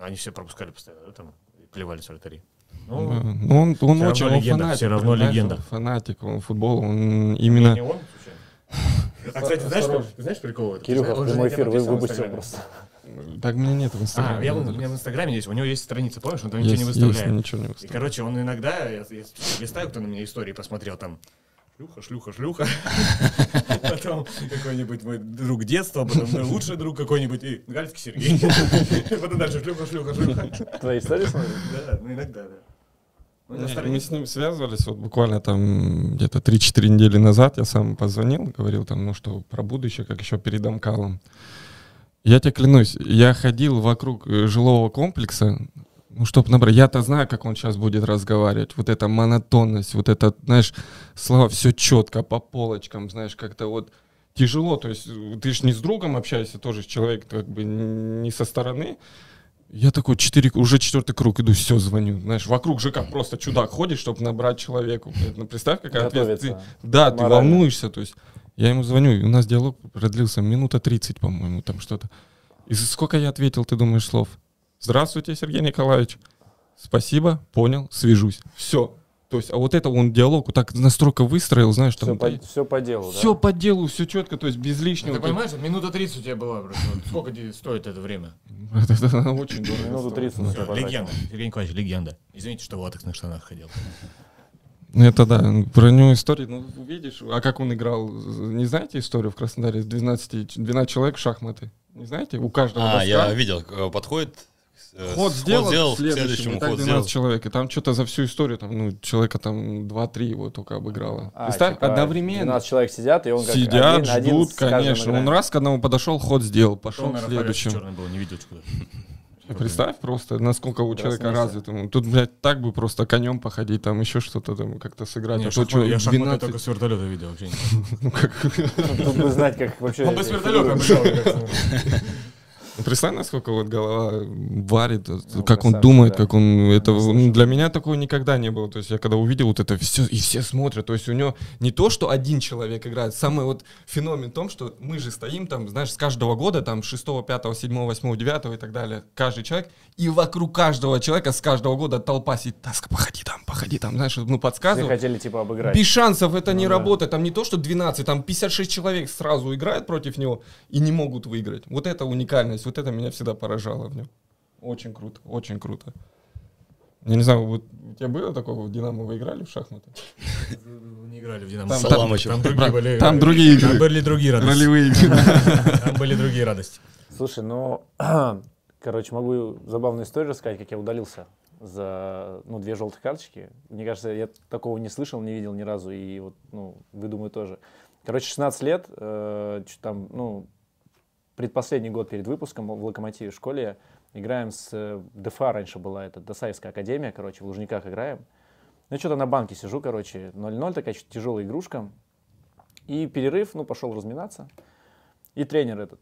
Они все пропускали постоянно, да, там, и плевались вратари. Ну, Да. Ну, он, он очень равно он легенда, фанатик, всё равно легенда. он фанатик, он футбол, он именно... не он. А, кстати, знаешь, ты знаешь прикол? это? Кирюха Он в же прямой эфир вы выпустил просто. Так меня нет в Инстаграме. А, я, у меня в Инстаграме есть, у него есть страница, помнишь, он там есть, ничего не есть, но выставляет. ничего не И, выставляет. короче, он иногда, я, я листаю, кто на меня истории посмотрел, там, шлюха, шлюха, шлюха. *laughs* Потом какой-нибудь мой друг детства, потом мой лучший друг какой-нибудь, и Гальский Сергей. *laughs* Потом дальше шлюха, шлюха, шлюха. Твои истории смотришь? Да, ну иногда, да. Ну, Мы с ним связывались вот буквально там где-то 3-4 недели назад. Я сам позвонил, говорил там, ну что, про будущее, как еще перед Амкалом. Я тебе клянусь, я ходил вокруг э, жилого комплекса, ну, чтобы набрать. Я-то знаю, как он сейчас будет разговаривать. Вот эта монотонность, вот это, знаешь, слова все четко, по полочкам, знаешь, как-то вот тяжело. То есть э, ты же не с другом общаешься, тоже человек как бы не со стороны. Я такой, четыре, уже четвертый круг иду, все, звоню. Знаешь, вокруг же как просто чудак ходит, чтобы набрать человеку. Ну, представь, какая ответственность. Да, ты Морально. волнуешься, то есть. Я ему звоню, и у нас диалог продлился минута 30, по-моему, там что-то. И сколько я ответил, ты думаешь, слов? Здравствуйте, Сергей Николаевич. Спасибо, понял, свяжусь. Все. То есть, а вот это он диалог вот так настолько выстроил, знаешь, Все там... по, все по делу, Все да? по делу, все четко, то есть без лишнего. Ты понимаешь, минута 30 у тебя была, просто. Сколько тебе стоит это время? Это, это очень дорого. Минуту стоит. 30 Всё, потратил. Легенда. Сергей Николаевич, легенда. Извините, что в латексных штанах ходил. Ну, Это да, про него история, ну, видишь, а как он играл, не знаете историю в Краснодаре? 12, 12 человек в шахматы, не знаете? У каждого А, доска. я видел, э, э, Ход сделал, к следующему, следующему и так ход 12 сделал. человек, и там что-то за всю историю, там, ну, человека там 2-3 его только обыграло. А, Представь, типа, одновременно 12 человек сидят, и он как сидят, один, один ждут, каждым конечно. Он раз к одному подошел, ход сделал, Что пошел он, к следующему. черный был, не видел куда. Представь просто, насколько у человека развит. Тут, блядь, так бы просто конем походить, там еще что-то там как-то сыграть. Не, а то шахматы- чё, я шахматы 12 только с вертолета видел вообще. ну, как- *laughs* Тут бы знать, как вообще... Он бы с вертолета *laughs* обыграл. Ну, Представь, насколько вот голова варит, э, Ну, как он думает, да. как он это. Ну, ну, слушай. для меня такого никогда не было. То есть я когда увидел вот это все, и все смотрят. То есть у него не то, что один человек играет. Самый вот феномен в том, что мы же стоим там, знаешь, с каждого года, там, 6, 5, 7, 8, 9 и так далее. Каждый человек. И вокруг каждого человека с каждого года толпа сидит. Таска, походи там, походи там, знаешь, ну Все подсказывают. хотели типа обыграть. Без шансов это не Ну да. работает. Там не то, что 12, там 56 человек сразу играют против него и не могут выиграть. Вот это уникальность, вот это меня всегда поражало в нем. Очень круто, очень круто. Я не знаю, вот у тебя было такое, в Динамо вы играли в шахматы? Не играли в Динамо. Там- Саламычев. Там другие были. Там другие игры. Там были другие радости. Ролевые игры. *laughs* Там были другие радости. Слушай, ну, *clears throat* короче, могу забавную историю рассказать, как я удалился за, ну, две желтые карточки. Мне кажется, я такого не слышал, не видел ни разу, и вот, ну, вы, думаю, тоже. Короче, 16 лет, э, там, ну, предпоследний год перед выпуском в «Локомотиве» в школе играем с э, ДФА, раньше была это Досаевская академия, короче, в Лужниках играем. Ну, что-то на банке сижу, короче, 0-0, такая тяжелая игрушка. И перерыв, ну, пошел разминаться. И тренер этот,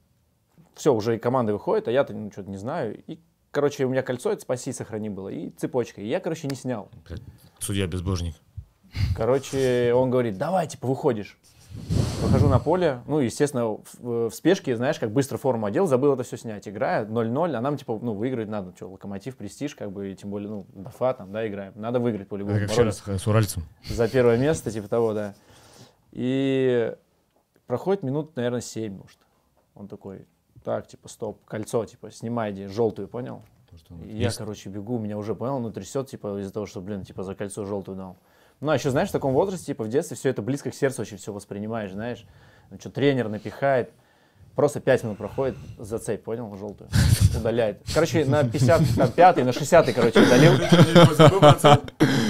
все, уже и команда выходит, а я-то ну, что-то не знаю. И, короче, у меня кольцо, это спаси, сохрани было, и цепочка. И я, короче, не снял. Судья безбожник. Короче, он говорит, давай, типа, выходишь. Выхожу на поле, ну, естественно, в, в спешке, знаешь, как быстро форму одел, забыл это все снять. Играя 0-0, а нам, типа, ну, выиграть надо. Что, локомотив, престиж, как бы, и тем более, ну, дафа там, да, играем. Надо выиграть по-любому. Это как вчера с с уральцем. за первое место, типа того, да. И проходит минут, наверное, 7, может. Он такой, так, типа, стоп, кольцо, типа, снимай, иди, желтую, понял? И я, короче, бегу, меня уже, понял, ну, трясет, типа, из-за того, что, блин, типа, за кольцо желтую дал. Ну, а еще, знаешь, в таком возрасте, типа, в детстве все это близко к сердцу очень все воспринимаешь, знаешь. Ну, что, тренер напихает, просто 5 минут проходит, за цепь, понял, желтую, удаляет. Короче, на 50, там, 5 на 60 короче, удалил.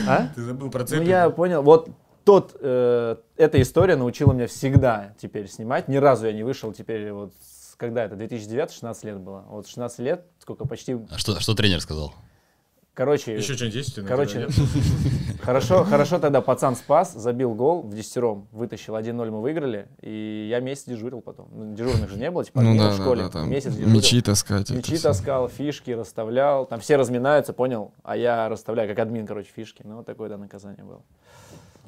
А? Ты забыл про Ну, цепь. я понял. Вот тот, э, эта история научила меня всегда теперь снимать. Ни разу я не вышел теперь вот когда это, 2009-16 лет было. Вот 16 лет, сколько, почти, А что, что тренер сказал? Короче, Еще что-нибудь есть? короче, *laughs* хорошо, хорошо тогда пацан спас, забил гол в десятером, вытащил 1-0, мы выиграли, и я месяц дежурил потом. Ну, дежурных же не было, типа, Ну да, в да, школе. да, там месяц дежурил. мечи таскать. это всё. таскал, фишки расставлял. Там все разминаются, понял? А я расставляю, как админ, короче, фишки. Ну, вот такое, да, наказание было.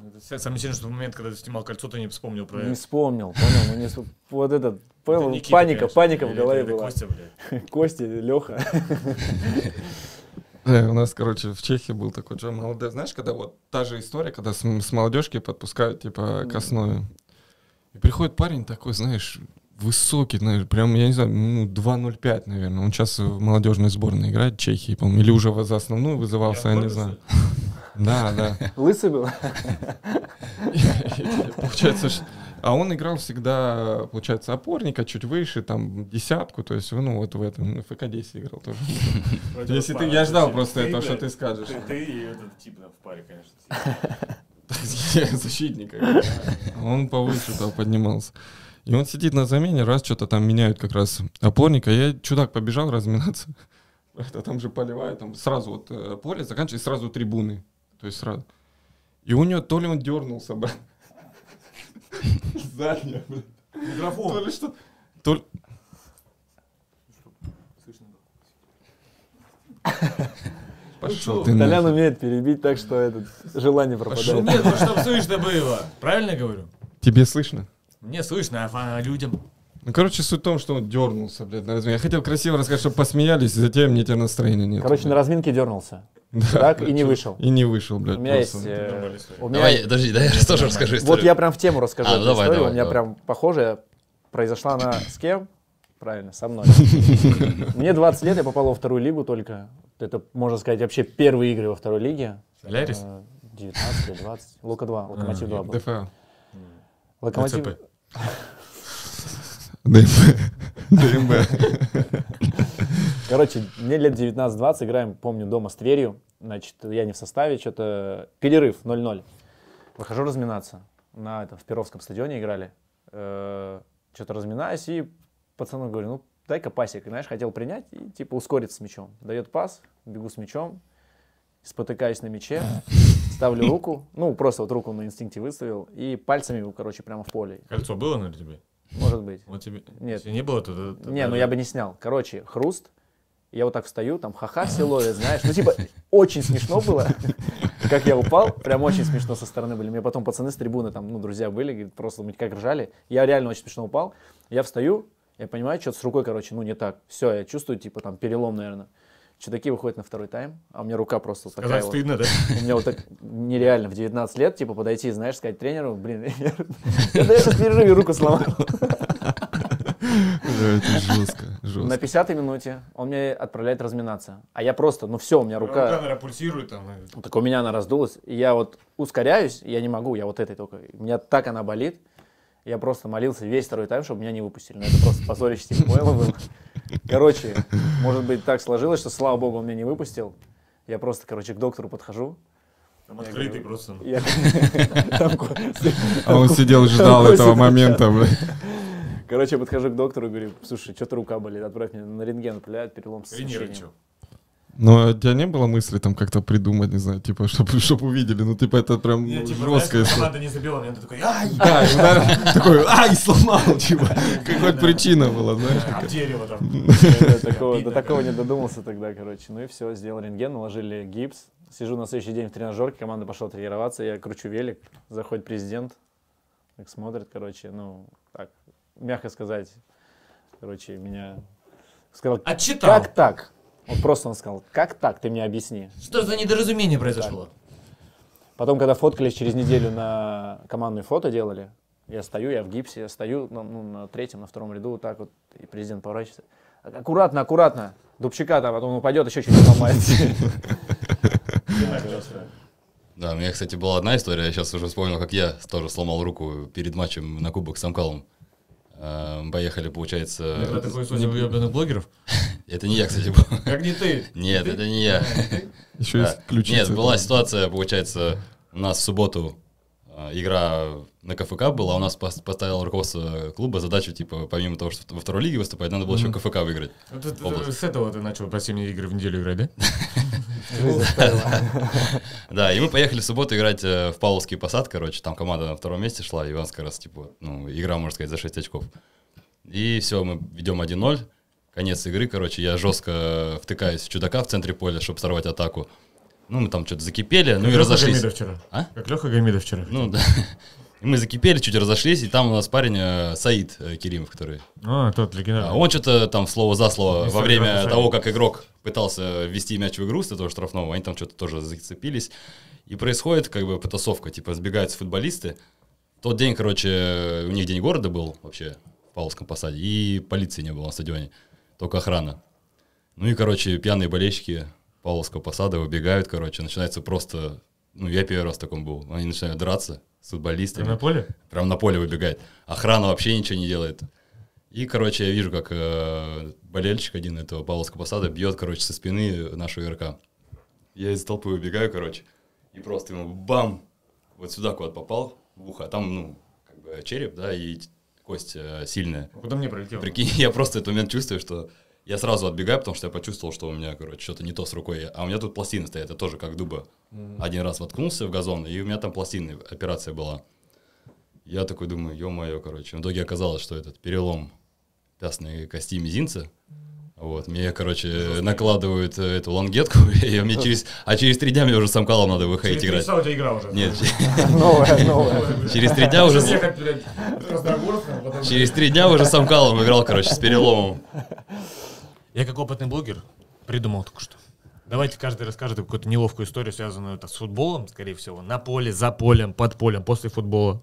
Это са- Самое сильное, что в момент, когда ты снимал кольцо, ты не вспомнил про Не это. вспомнил, понял? Ну, не вспом- Вот этот, Это понял, Никита, паника, конечно. паника в Или голове это была. Костя, блядь. *laughs* Костя, Леха. *laughs* Да, *laughs* у нас, короче, в Чехии был такой Джо молодой. Знаешь, когда вот та же история, когда с, с молодежки подпускают, типа, к основе. И приходит парень такой, знаешь, высокий, знаешь, прям, я не знаю, ну, 2.05, наверное. Он сейчас в молодежной сборной играет, Чехии, по-моему, или уже за основную вызывался, я не знаю. *laughs* Да, да. Лысый был? *laughs* Получается, ш- а он играл всегда, получается, опорника, чуть выше, там, десятку, то есть, ну, вот в этом, ну, в ФК-10 играл тоже. Если ты, я ждал просто этого, что ты скажешь. Ты, и этот тип в паре, конечно. Защитник. Он повыше туда поднимался. И он сидит на замене, раз что-то там меняют как раз опорника. Я, чудак, побежал разминаться. Это там же поливает, там сразу вот э, поле заканчивается, сразу трибуны. То есть сразу. И у него то ли он дернулся, брат. *laughs* Задняя, блядь. То Микрофон. ли что... То ли... Пошел ты Толян умеет перебить так, что этот желание пропадает. Нет, ну чтоб слышно было. Правильно говорю? Тебе слышно? Мне слышно, а людям? Ну, короче, суть в том, что он дернулся, блядь, на размине. Я хотел красиво рассказать, чтобы посмеялись, затем мне теперь настроения нет. Короче, на разминке дернулся. Да, так, и не вышел. И не вышел, блядь. У меня есть... э, у меня- Давай, подожди, да, я же тоже расскажу историю. Вот я прям в тему расскажу А, эту ну давай, историю. давай, У меня давай. прям похожая. Произошла она с кем? Правильно, со мной. *laughs* Мне 20 лет, я попал во вторую лигу только. Это, можно сказать, вообще первые игры во второй лиге. Солярис? Э, 19 или 20. Лука 2, Локомотив 2 был. ДФА. Локомотив... *laughs* ДМБ. *laughs* ДМБ. Короче, мне лет 19-20, играем, помню, дома с Тверью. Значит, я не в составе, что-то... Перерыв 0-0. Выхожу разминаться. На этом, в Перовском стадионе играли. что-то разминаюсь, и пацану говорю, ну, дай-ка пасик. Знаешь, хотел принять и, типа, ускориться с мячом. Дает пас, бегу с мячом, спотыкаюсь на мяче, ставлю руку, ну, просто вот руку на инстинкте выставил, и пальцами, короче, прямо в поле. Кольцо было на тебе? Может быть. Вот тебе. Нет. Если не было, то... то- Не, ну я бы не снял. Короче, хруст. Я вот так встаю, там ха-ха все ловят, знаешь. Ну, типа, очень смешно было, как я упал. Прям очень смешно со стороны были. Мне потом пацаны с трибуны, там, ну, друзья были, говорит, просто как ржали. Я реально очень смешно упал. Я встаю, я понимаю, что-то с рукой, короче, ну, не так. Все, я чувствую, типа, там, перелом, наверное. Чудаки выходят на второй тайм, а у меня рука просто вот такая Сказать вот. стыдно, да? У меня вот так нереально в 19 лет, типа, подойти, знаешь, сказать тренеру, блин, я, я даже в перерыве руку сломал. Это жестко, На жестко. 50-й минуте он мне отправляет разминаться. А я просто, ну все, у меня Рука, рука... наверное, пульсирует там. Так у меня она раздулась. И я вот ускоряюсь, я не могу, я вот этой только. У меня так она болит. Я просто молился весь второй тайм, чтобы меня не выпустили. Ну, это просто позорище Тимуэла было. *laughs* Короче, может быть, так сложилось, что, слава богу, он меня не выпустил. Я просто, короче, к доктору подхожу. Там открытый просто. Я- *laughs* Там А он сидел и ждал этого момента, блядь. Короче, я подхожу к доктору и говорю, слушай, что-то рука болит, отправь меня на рентген, отправляют перелом с Тренер смещением. чё? Но у тебя не было мысли там как-то придумать, не знаю, типа, *laughs* чтобы чтоб увидели? Ну, типа, это прям Не, типа, жесткая знаешь, команда не забила, мне такой, ай! *laughs* Да, и удар *laughs* такой, ай, сломал, типа. Какая причина была, знаешь? Об дерево там. До такого, не додумался тогда, короче. Ну и все, сделал рентген, наложили гипс. Сижу на следующий день в тренажерке, команда пошла тренироваться, я кручу велик, заходит президент, так смотрит, короче, ну, мягко сказать, короче, меня сказал, Отчитал. как так? Вот просто он сказал, как так, ты мне объясни. Что за недоразумение произошло? Потом, когда фоткались через неделю на командные фото делали, я стою, я в гипсе, я стою ну, ну, на третьем, на втором ряду, вот так вот, и президент поворачивается. Аккуратно, аккуратно, дубчика там, а то он упадет, еще чуть-чуть сломается. Да, у меня, кстати, была одна история, я сейчас уже вспомнил, как я тоже сломал руку перед матчем на Кубок с Самкалом. Э, Мы поехали, получается... Это такой сотни уебанных блогеров? *laughs* Это не я, кстати, был. Как не ты? Нет, это не я. Еще есть ключица. Нет, была ситуация, получается, у нас в субботу а, игра на КФК была, у нас пос- поставил руководство клуба задачу, типа, помимо того, что во второй лиге выступать, надо было еще КФК выиграть. Область. с этого ты начал по 7 игр в неделю играть, да? *laughs* *laughs* Да, и мы поехали в субботу играть э, в Павловский посад, короче, там команда на втором месте шла, и у нас как раз, типа, ну, игра, можно сказать, за 6 очков. И все, мы ведем 1-0, конец игры, короче, я жестко втыкаюсь в чудака в центре поля, чтобы сорвать атаку. Ну, мы там что-то закипели, ну и Как Лёха разошлись. Гамидов вчера. А? Как Леха Гамидов вчера. Ну, да. *laughs* И мы закипели, чуть разошлись, и там у нас парень э, Саид э, Керимов, который... А, тот А легендарный. Он что-то там слово за слово Не во время того, как игрок пытался ввести мяч в игру с этого штрафного, они там что-то тоже зацепились. И происходит как бы потасовка, типа сбегаются футболисты. Тот день, короче, у них день города был вообще в Павловском посаде, и полиции не было на стадионе, только охрана. Ну и, короче, пьяные болельщики Павловского посада выбегают, короче, начинается просто... Ну, я первый раз в таком был. Они начинают драться с футболистами. Ты на поле? Прям на поле выбегает. Охрана вообще ничего не делает. И, короче, я вижу, как э, болельщик один этого Павловского посада бьет, короче, со спины нашего игрока. Я из толпы выбегаю, короче, и просто ему бам! Вот сюда куда попал, в ухо. А там, ну, как бы череп, да, и кость э, сильная. Куда мне пролетел? Прикинь, *laughs* я просто этот момент чувствую, что я сразу отбегаю, потому что я почувствовал, что у меня, короче, что-то не то с рукой. А у меня тут пластины стоят, я тоже как дуба. Один раз воткнулся в газон, и у меня там пластины, операция была. Я такой думаю, ё-моё, короче. В итоге оказалось, что этот перелом пястной кости мизинца. Вот, мне, короче, накладывают э, эту лангетку, *laughs* и мне через, а через три дня мне уже с Амкалом надо выходить Через три играть. часа у тебя игра уже. Нет, *laughs* Новая, новая. через три дня уже... Через три дня уже с Амкалом играл, короче, с переломом. Я как опытный блогер придумал только что. Давайте каждый расскажет какую-то неловкую историю, связанную это с футболом, скорее всего. На поле, за полем, под полем, после футбола.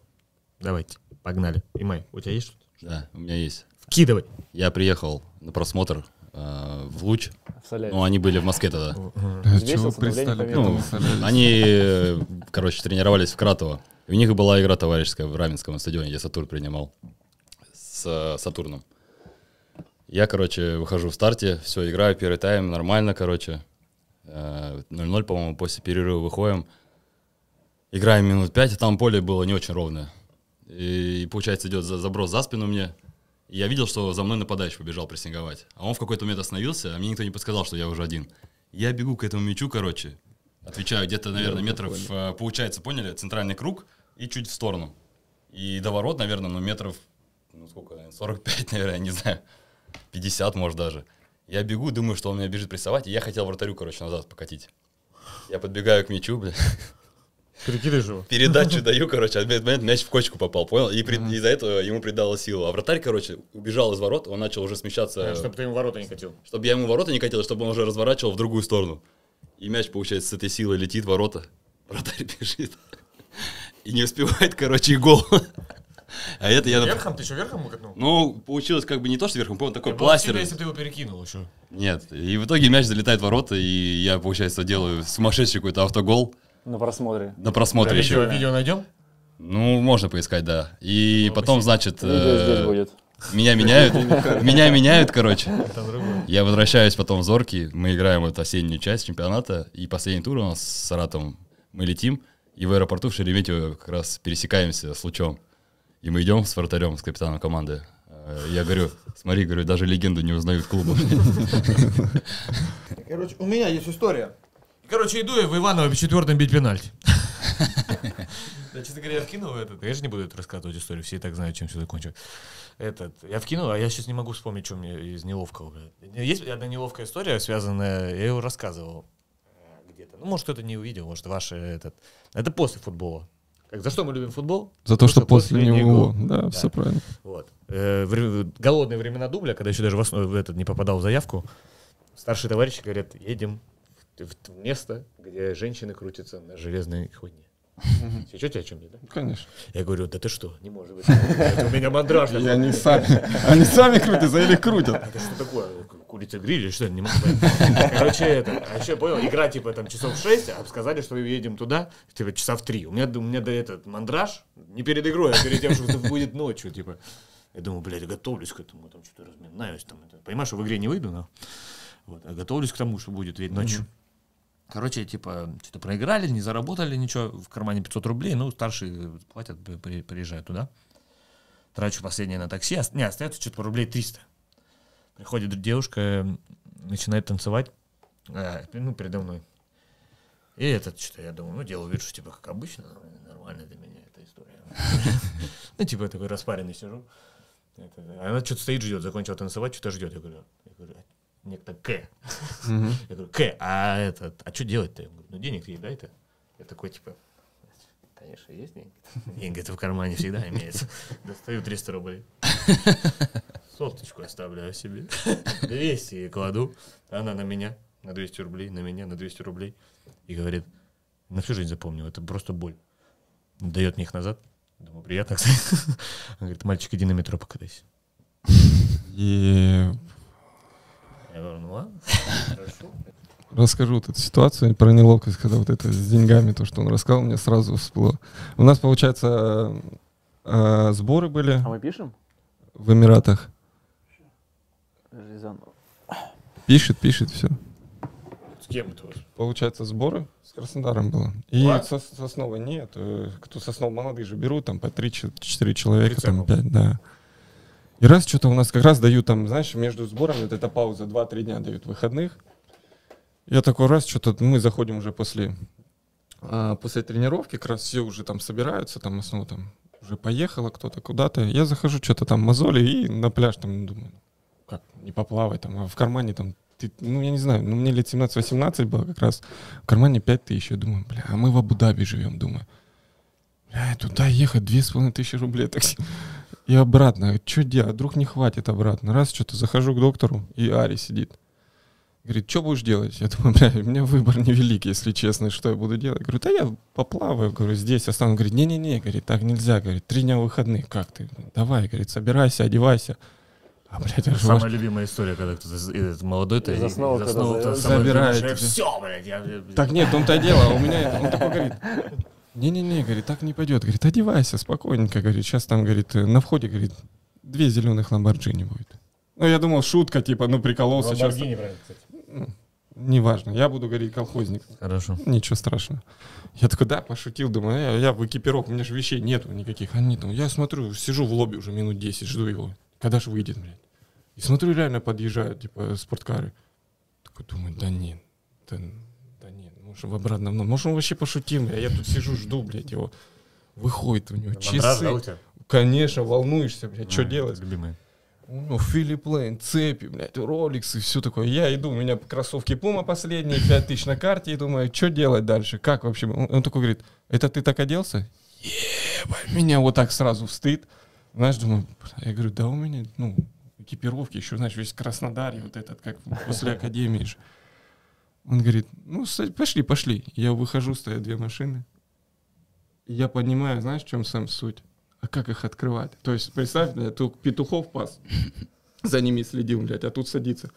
Давайте, погнали. Имай, у тебя есть что-то? Да, у меня есть. Вкидывай. Я приехал на просмотр э, в Луч. Ну, они были в Москве тогда. Взвесился, Чего пристали Ну, они, короче, тренировались в Кратово. И у них была игра товарищеская в Раменском стадионе, где Сатурн принимал с э, Сатурном. Я, короче, выхожу в старте, все, играю первый тайм, нормально, короче. Э, 0-0, по-моему, после перерыва выходим. Играем минут 5, а там поле было не очень ровное. И, получается, идет за- заброс за спину мне. И я видел, что за мной нападающий побежал прессинговать. А он в какой-то момент остановился, а мне никто не подсказал, что я уже один. Я бегу к этому мячу, короче. Отвечаю, где-то, наверное, метров, э, получается, поняли, центральный круг и чуть в сторону. И до ворот, наверное, ну, метров, ну, сколько, *laughs* наверное, 45, наверное, не знаю, 50, может, даже. Я бегу, думаю, что он меня бежит прессовать, и я хотел вратарю, короче, назад покатить. Я подбегаю к мячу, бля, Перекидываешь его. передачу даю, короче, этот момент мяч в кочку попал, понял? И при- из-за этого ему придало силу. А вратарь, короче, убежал из ворот, он начал уже смещаться, Чтобы ты ему ворота не катил. чтобы я ему ворота не катил, чтобы он уже разворачивал в другую сторону. И мяч, получается, с этой силой летит в ворота. Вратарь *laughs* бежит. И не успевает, короче, и гол. А это я... Верхом? Ты что, верхом катнул? Ну, получилось как бы не то, что верхом, по такой сильно, если ты его перекинул еще. Нет. И в итоге мяч залетает в ворота, и я, получается, делаю сумасшедший какой-то автогол На просмотре. на просмотре видео, еще. видео найдем? Ну, можно поискать, да. И Ну, потом, значит, Видео здесь э, будет. меня меняют, *laughs* меня меняют, короче. Я возвращаюсь потом в Зорки, мы играем вот осеннюю часть чемпионата, и последний тур у нас с Саратовым. Мы летим, и в аэропорту в Шереметьево как раз пересекаемся с Лучом. И мы идем с вратарем, с капитаном команды. Э, Я говорю, смотри, говорю, даже легенду не узнают клуба. *laughs* Короче, у меня есть история. Короче, иду я в Иваново четвертом бить пенальти. *laughs* Да, честно говоря, я вкинул этот. Я же не буду это рассказывать историю, все и так знают, чем все закончилось. Этот, я вкинул, а я сейчас не могу вспомнить, что мне из неловкого. Есть одна неловкая история, связанная, я ее рассказывал э, где-то. Ну, может, кто-то не увидел, может, ваши этот. Это после футбола. Как, за что мы любим футбол? За то, что после линии него. гола. Да, все правильно. Вот. Э, голодные времена дубля, когда еще даже в, основ- в этот не попадал в заявку, старшие товарищи говорят, едем в, место, где женщины крутятся на железной ходне. Сечете о чем я, да? Конечно. Я говорю, да ты что, не может быть. Это у меня мандраж. И они сами, они сами крутятся или крутят. Это что такое? Курица гриль что? Не могу понять. Короче, это, а еще понял, игра типа там часов в 6, а сказали, что едем туда, типа часа в 3. У меня, у меня до этот мандраж не перед игрой, а перед тем, что это будет ночью, типа. Я думаю, блядь, готовлюсь к этому, там что-то разминаюсь, там, это. Понимаешь, что в игре не выйду, но вот, а готовлюсь к тому, что будет ведь ночью. Короче, типа, что-то проиграли, не заработали ничего, в кармане 500 рублей, ну, старшие платят, при- при- приезжают туда. Трачу последнее на такси, не, остается что-то рублей 300. Приходит девушка, начинает танцевать, а, ну, передо мной. И этот, что я думаю, ну, делаю вид, что, типа, как обычно, нормально для меня эта история. Ну, типа, я такой распаренный сижу. Она что-то стоит, ждет, закончила танцевать, что-то ждет. Я говорю, я говорю, «А, некто К. Я говорю, К, а этот, а что делать-то? Я говорю, ну денег ей дай-то. Я такой, типа, конечно, есть деньги. *laughs* Деньги-то в кармане всегда имеется. Достаю 300 рублей. *laughs* Соточку оставляю себе. *laughs* 200 кладу. Она на меня, на 200 рублей, на меня, на 200 рублей. И говорит, на всю жизнь запомнил, это просто боль. Дает мне их назад. Думаю, приятно, кстати. Он *laughs* говорит, мальчик, иди на метро покатайся. И Я говорю, ну ладно, хорошо. расскажу вот эту ситуацию про неловкость, когда вот это с деньгами, то, что он рассказал, мне сразу всплыло. У нас, получается, э, сборы были А мы пишем? в Эмиратах. Пишет, пишет, все. С кем это у вас? Получается, сборы с Краснодаром было. И Ладно. со, Соснова нет. э, Кто Соснов молодые же берут, там по 3-4 человека, там Прицепом. 5, да. И раз что-то у нас как раз дают там, знаешь, между сборами вот эта пауза 2-3 дня дают выходных. Я такой раз, что-то мы заходим уже после, а, после тренировки, как раз все уже там собираются, там основа там уже поехала кто-то куда-то. Я захожу, что-то там мозоли и на пляж там думаю, как, не поплавай там, а в кармане там, ты, ну я не знаю, ну мне лет 17-18 было как раз, в кармане 5 тысяч, я думаю, бля, а мы в Абу-Даби живем, думаю. Бля, туда ехать две с половиной тысячи рублей такси. И обратно, что делать, вдруг не хватит обратно. Раз, что-то захожу к доктору, и Ари сидит. Говорит, что будешь делать? Я думаю, бля, у меня выбор невелик, если честно, что я буду делать. Говорю, да я поплаваю, говорю, здесь останусь. Говорит, не-не-не, говорит, так нельзя, говорит, три дня выходных, как ты? Давай, говорит, собирайся, одевайся. А, блядь, это же Самая ваш- любимая история, когда кто-то из- этот молодой-то Из и- основы, из когда основы за- кто-то самое забирает. Все, блядь, я... Так нет, том-то и дело, а у меня это, он такой говорит, не-не-не, говорит, так не пойдет, говорит, одевайся спокойненько, говорит, сейчас там, говорит, на входе, говорит, две зеленых ламборджини будет. Ну, я думал, шутка, типа, ну, прикололся сейчас. Ламборгини, правильно, кстати. Неважно, я буду говорить колхозник, Хорошо. ничего страшного. Я такой, да, пошутил, думаю, я, я в экипировке, у меня же вещей нету никаких. Они там, я смотрю, сижу в лобби уже минут 10, жду его, когда же выйдет, блядь. И смотрю, реально подъезжают, типа, спорткары. Такой думаю, да нет, да, да нет, может в обратном, ну, может он вообще пошутил, а я тут сижу, жду, блядь, его. Выходит у него Мандраж, да, у часы. тебя? Конечно, волнуешься, блядь, что А, делать? Любимые. У него Филипп Лейн, цепи, блядь, Rolex и все такое. Я иду, у меня кроссовки Пума последние, 5000 на карте, и думаю, что делать дальше, как вообще? Он, он такой говорит, это ты так оделся? Ебать, меня вот так сразу в стыд. Знаешь, думаю, я говорю, да у меня, ну, экипировки еще, знаешь, весь Краснодар, и вот этот, как после академии же. Он говорит, ну, пошли, пошли. Я выхожу, стоят две машины. Я понимаю, знаешь, в чем сам суть? А как их открывать? То есть, представь, блядь, тут петухов пас, за ними следил, блядь, а тут садится.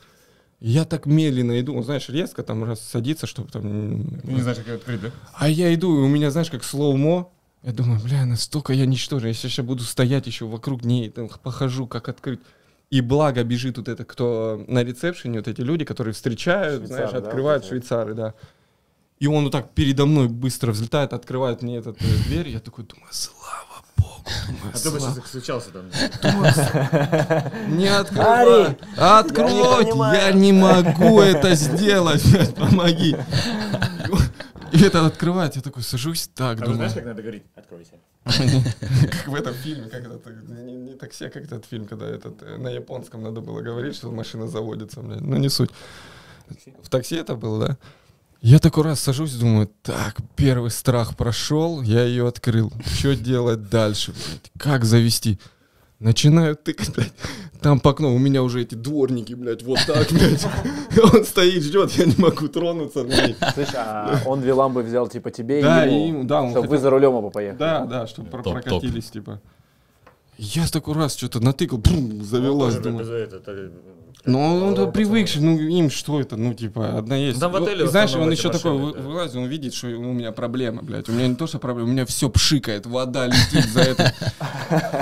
Я так медленно иду, ну, знаешь, резко там раз садиться, чтобы там... Не знаешь, как открыть, да? а я иду, и у меня, знаешь, как слоумо. Я думаю, бля, настолько я ничтожен. Я сейчас буду стоять еще вокруг ней, там, похожу, как открыть. И благо бежит вот это, кто на ресепшене, вот эти люди, которые встречают, Швейцары, знаешь, да, открывают вот. швейцары, да. И он вот так передо мной быстро взлетает, открывает мне этот э, дверь. Я такой думаю, слава богу, думаю, А ты бы сейчас встречался там. не открывай. Открой, я не могу это сделать, *laughs* помоги. И это открывает, я такой сажусь, так, А думаю. знаешь, как надо говорить? Откройся. *laughs* Как в этом фильме, как это, не, такси, как этот фильм, когда этот, э, на японском надо было говорить, что машина заводится, блядь, ну не суть. В такси это было, да? Я такой раз сажусь, думаю, так, первый страх прошел, я ее открыл. Что делать дальше, блядь? Как завести? Начинаю тыкать, блядь, там по окну, у меня уже эти дворники, блядь, вот так, блядь. Он стоит, ждет, я не могу тронуться, блядь. Слышь, а он две ламбы взял, типа, тебе Да, и и ему, да, он чтобы вы хотел- за рулем оба поехали. Да, да, чтобы Топ, топ. прокатились, типа. Я такой раз что-то натыкал, брум, завелась, Тоже думаю. без этого, Ну, он О, то пацаны. привыкший, ну, им что это, ну, типа, одна есть. Там в Ну, отеле и в знаешь, он еще такой машины, вы- да. вылазит, он видит, что у меня проблема, блядь. У меня не то, что проблема, у меня все пшикает, вода летит за это.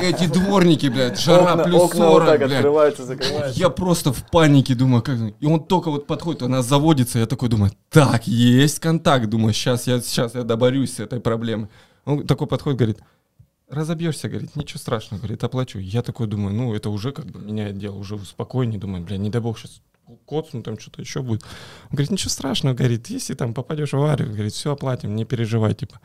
Эти дворники, блядь, жара окна, плюс окна вот 40, так блядь. открываются, закрываются. Я просто в панике думаю, как... И он только вот подходит, она заводится, я такой думаю, так, есть контакт, думаю, сейчас я, сейчас я доборюсь с этой проблемой. Он такой подходит, говорит, разобьешься, говорит, ничего страшного, говорит, оплачу. Я такой думаю, ну, это уже как бы меняет дело, уже спокойнее, думаю, бля, не дай бог сейчас коцну, там что-то еще будет. Он говорит, ничего страшного, говорит, если там попадешь в аварию, говорит, все оплатим, не переживай, типа.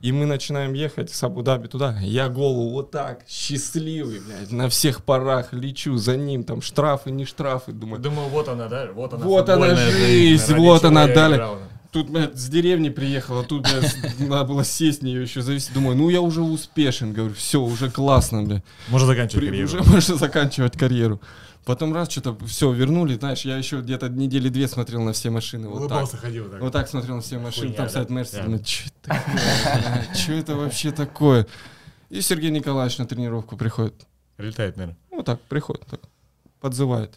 И мы начинаем ехать с Абу-Даби туда. Я голову вот так, счастливый, блядь, на всех парах лечу за ним, там штрафы, не штрафы, думаю. Думаю, вот она, да? Вот она. Вот она жизнь, ради вот она дали. играл. Тут, блядь, с деревни приехала, тут, блядь, надо было сесть нее еще завести. Думаю, ну я уже успешен, говорю, все, уже классно, блядь. Можно заканчивать При- карьеру. уже можно заканчивать карьеру. Потом раз что-то все вернули, знаешь, я еще где-то недели две смотрел на все машины. Вот так. Улыбался, ходил так. Вот так смотрел на все машины, Хуйня, там да? стоит Мерс, Да. что это, блядь, что это вообще такое? И Сергей Николаевич на тренировку приходит. Летает, наверное. Ну так, приходит, так, подзывает.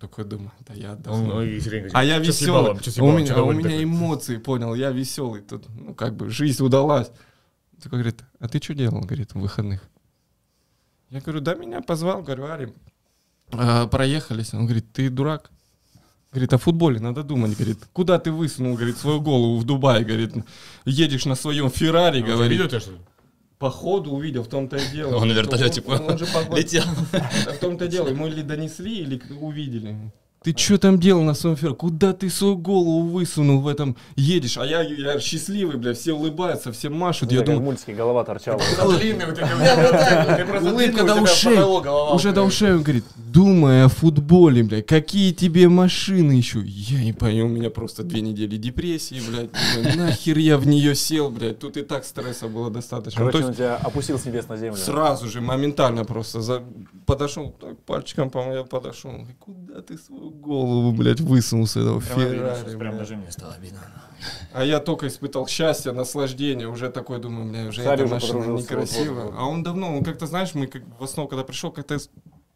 Такой думаю, да я отдохну. ну, говорит, А я «Чё с веселый. ебалом, У меня, а у меня такой?» эмоции, понял, я веселый. Тут, ну, как бы, жизнь удалась. Такой говорит, а ты что делал, говорит, в выходных? Я говорю, да меня позвал, говорю, Ари, а, проехались. Он говорит, ты дурак? Говорит, о футболе надо думать. Говорит, куда ты высунул, говорит, свою голову в Дубай, говорит, едешь на своем Феррари, А говорит. видел тебя, что ли? По ходу увидел, в том-то и дело. Он на вертолете Он- он же по- *laughs* летел. в том-то дело, ему или донесли, или увидели. Ты что там делал на своем ферме? Куда ты свою голову высунул в этом? Едешь, а я, я счастливый, бля, все улыбаются, все машут. Я думаю, мультике голова торчала. Улыбка до у тебя ушей. Уже до ушей он говорит, думай о футболе, бля, какие тебе машины еще? Я не понял, у меня просто две недели депрессии, блядь. Нахер я в нее сел, блядь, тут и так стресса было достаточно. Ну, Короче, он тебя опустил с небес на землю. Сразу же, моментально просто подошел, пальчиком помоел, подошел. Он говорит, Куда ты свою голову, блядь, высунул с этого Феррари, Прям блядь?» даже мне стало обидно. А я только испытал счастье, наслаждение, уже такой думаю, бля, уже Сари эта уже машина некрасивая. А он давно, он как-то, знаешь, мы как в основу, когда пришел, как-то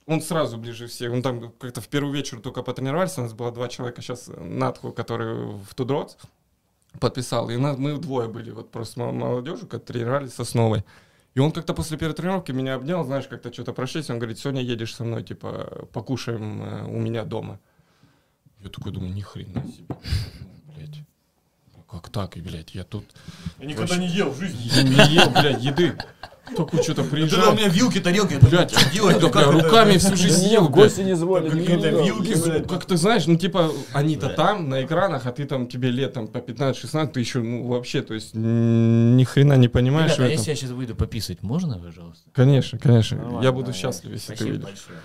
он сразу ближе всех. Он там как-то в первый вечер только потренировались. У нас было два человека сейчас, Натху, который в Тудроц подписал. И нас, мы двое были, вот просто мо- молодежью, как тренировались с основой. И он как-то после первой тренировки меня обнял, знаешь, как-то что-то прошлись. Он говорит, сегодня едешь со мной, типа, покушаем э, у меня дома. Я такой думаю, ни хрена себе. Ну, Блядь. Как так, блядь, я тут... Я никогда не ел в жизни. Я не ел, блядь, еды. Только что-то Ты у приезжал. меня вилки, тарелки, Блядь, что делать? да, бля, руками всю жизнь блядь. гости не звали. Как не какие-то вилки, Ну. Как ты знаешь, ну типа они-то там на экранах, а ты там тебе лет там по 15-16, ты еще ну вообще, то есть ни хрена не понимаешь Ребята, а если я сейчас выйду пописать, можно, пожалуйста? Конечно, конечно. Нормально, я буду счастлив, если ты Спасибо выйдешь. большое.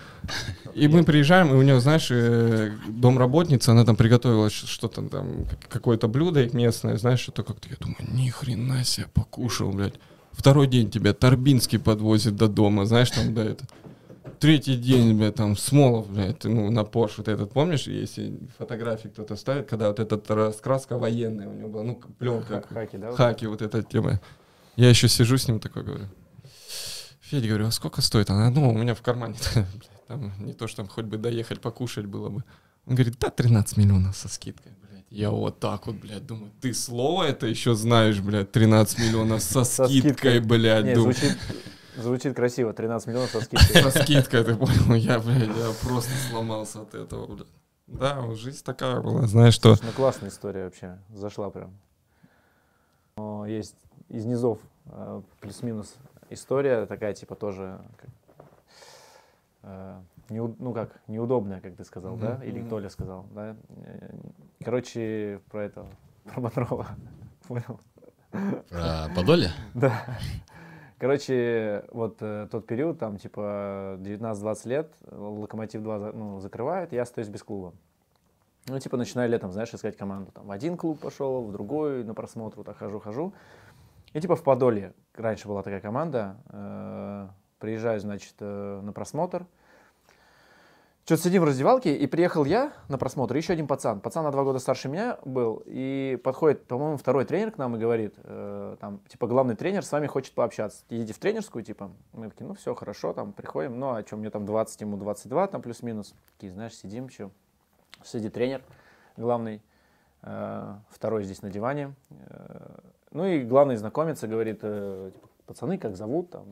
И мы приезжаем, и у нее, знаешь, э, домработница, она там приготовила что-то там, как- какое-то блюдо их местное, знаешь, что-то как-то, я думаю, ни хрена себе покушал, блядь. Второй день тебя Торбинский подвозит до дома, знаешь, там, да, это. Третий день, блядь, там, Смолов, блядь, ты, ну, на Порш вот этот, помнишь, если фотографии кто-то ставит, когда вот эта раскраска военная у него была, ну, пленка, Ха- Хаки, да? хаки, вот эта тема. Я еще сижу с ним такой, говорю, Федя, говорю, а сколько стоит? Она, ну, у меня в кармане, *laughs* там, не то, что там хоть бы доехать, покушать было бы. Он говорит, да, 13 миллионов со скидкой. Я вот так вот, блядь, думаю, ты слово это еще знаешь, блядь, 13 миллионов со скидкой, блядь. Думаю. звучит, красиво. 13 миллионов со *laughs* скидкой. Со скидкой, ты понял? Я, блядь, я просто сломался от этого, блядь. Да, жизнь такая была, знаешь, что... Ну, классная история вообще. Зашла прям. Но есть из низов э, плюс-минус история такая, типа, тоже, неу- ну как, неудобная, как ты сказал, да? Мгм, Или мгм. Толя сказал, да? Э, Короче, про этого, *laughs* про Бодрова. *laughs* Понял? Про Подолье? *laughs* Да. Короче, вот э, тот период, там, типа, 19-20 лет, Локомотив-2 за- ну, закрывает, я остаюсь без клуба. Ну, типа, начинаю летом, знаешь, искать команду. Там, в один клуб пошел, в другой, на просмотр, вот так хожу-хожу. И, типа, в Подолье, раньше была такая команда, э, приезжаю, значит, э, на просмотр. Что-то сидим в раздевалке, и приехал я на просмотр, еще один пацан. Пацан на два года старше меня был, и подходит, по-моему, второй тренер к нам и говорит, э, там, типа, главный тренер с вами хочет пообщаться. Идите в тренерскую, типа. Мы такие, ну все, хорошо, там, приходим. Ну, а что, мне там 20, ему 22, там, плюс-минус. Такие, знаешь, сидим, что. Сидит тренер главный, э, второй здесь на диване. Э, ну и главный знакомится, говорит, э, типа, пацаны, как зовут, там,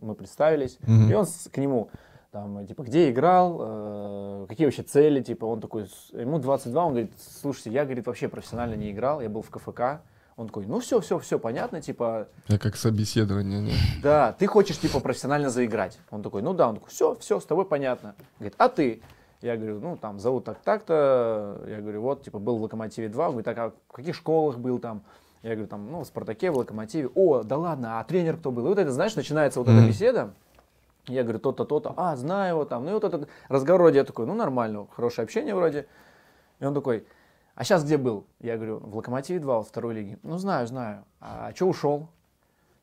мы представились. Мгм. И он с- к нему, там, типа, где играл, э, какие вообще цели, типа, он такой, ему 22, он говорит, слушайте, я, говорит, вообще профессионально не играл, я был в КФК. Он такой, ну все, все, все понятно, типа, Я как собеседование, не? да, ты хочешь, типа, профессионально заиграть. Он такой, ну да, он такой, все, все, с тобой понятно. Говорит, а ты? Я говорю, ну, там, зовут так, так-то. Я говорю, вот, типа, был в «Локомотиве 2». Он говорит, так, а в каких школах был там? Я говорю, там, ну, в «Спартаке», в «Локомотиве». О, да ладно, а тренер кто был? И вот это, знаешь, начинается вот эта Мгм. беседа. Я говорю, то-то, то-то, а, знаю его там. Ну, и вот этот разговор вроде, я такой, ну, нормально, хорошее общение вроде. И он такой, а сейчас где был? Я говорю, в «Локомотиве 2», во второй лиге. Ну, знаю, знаю. А что ушел?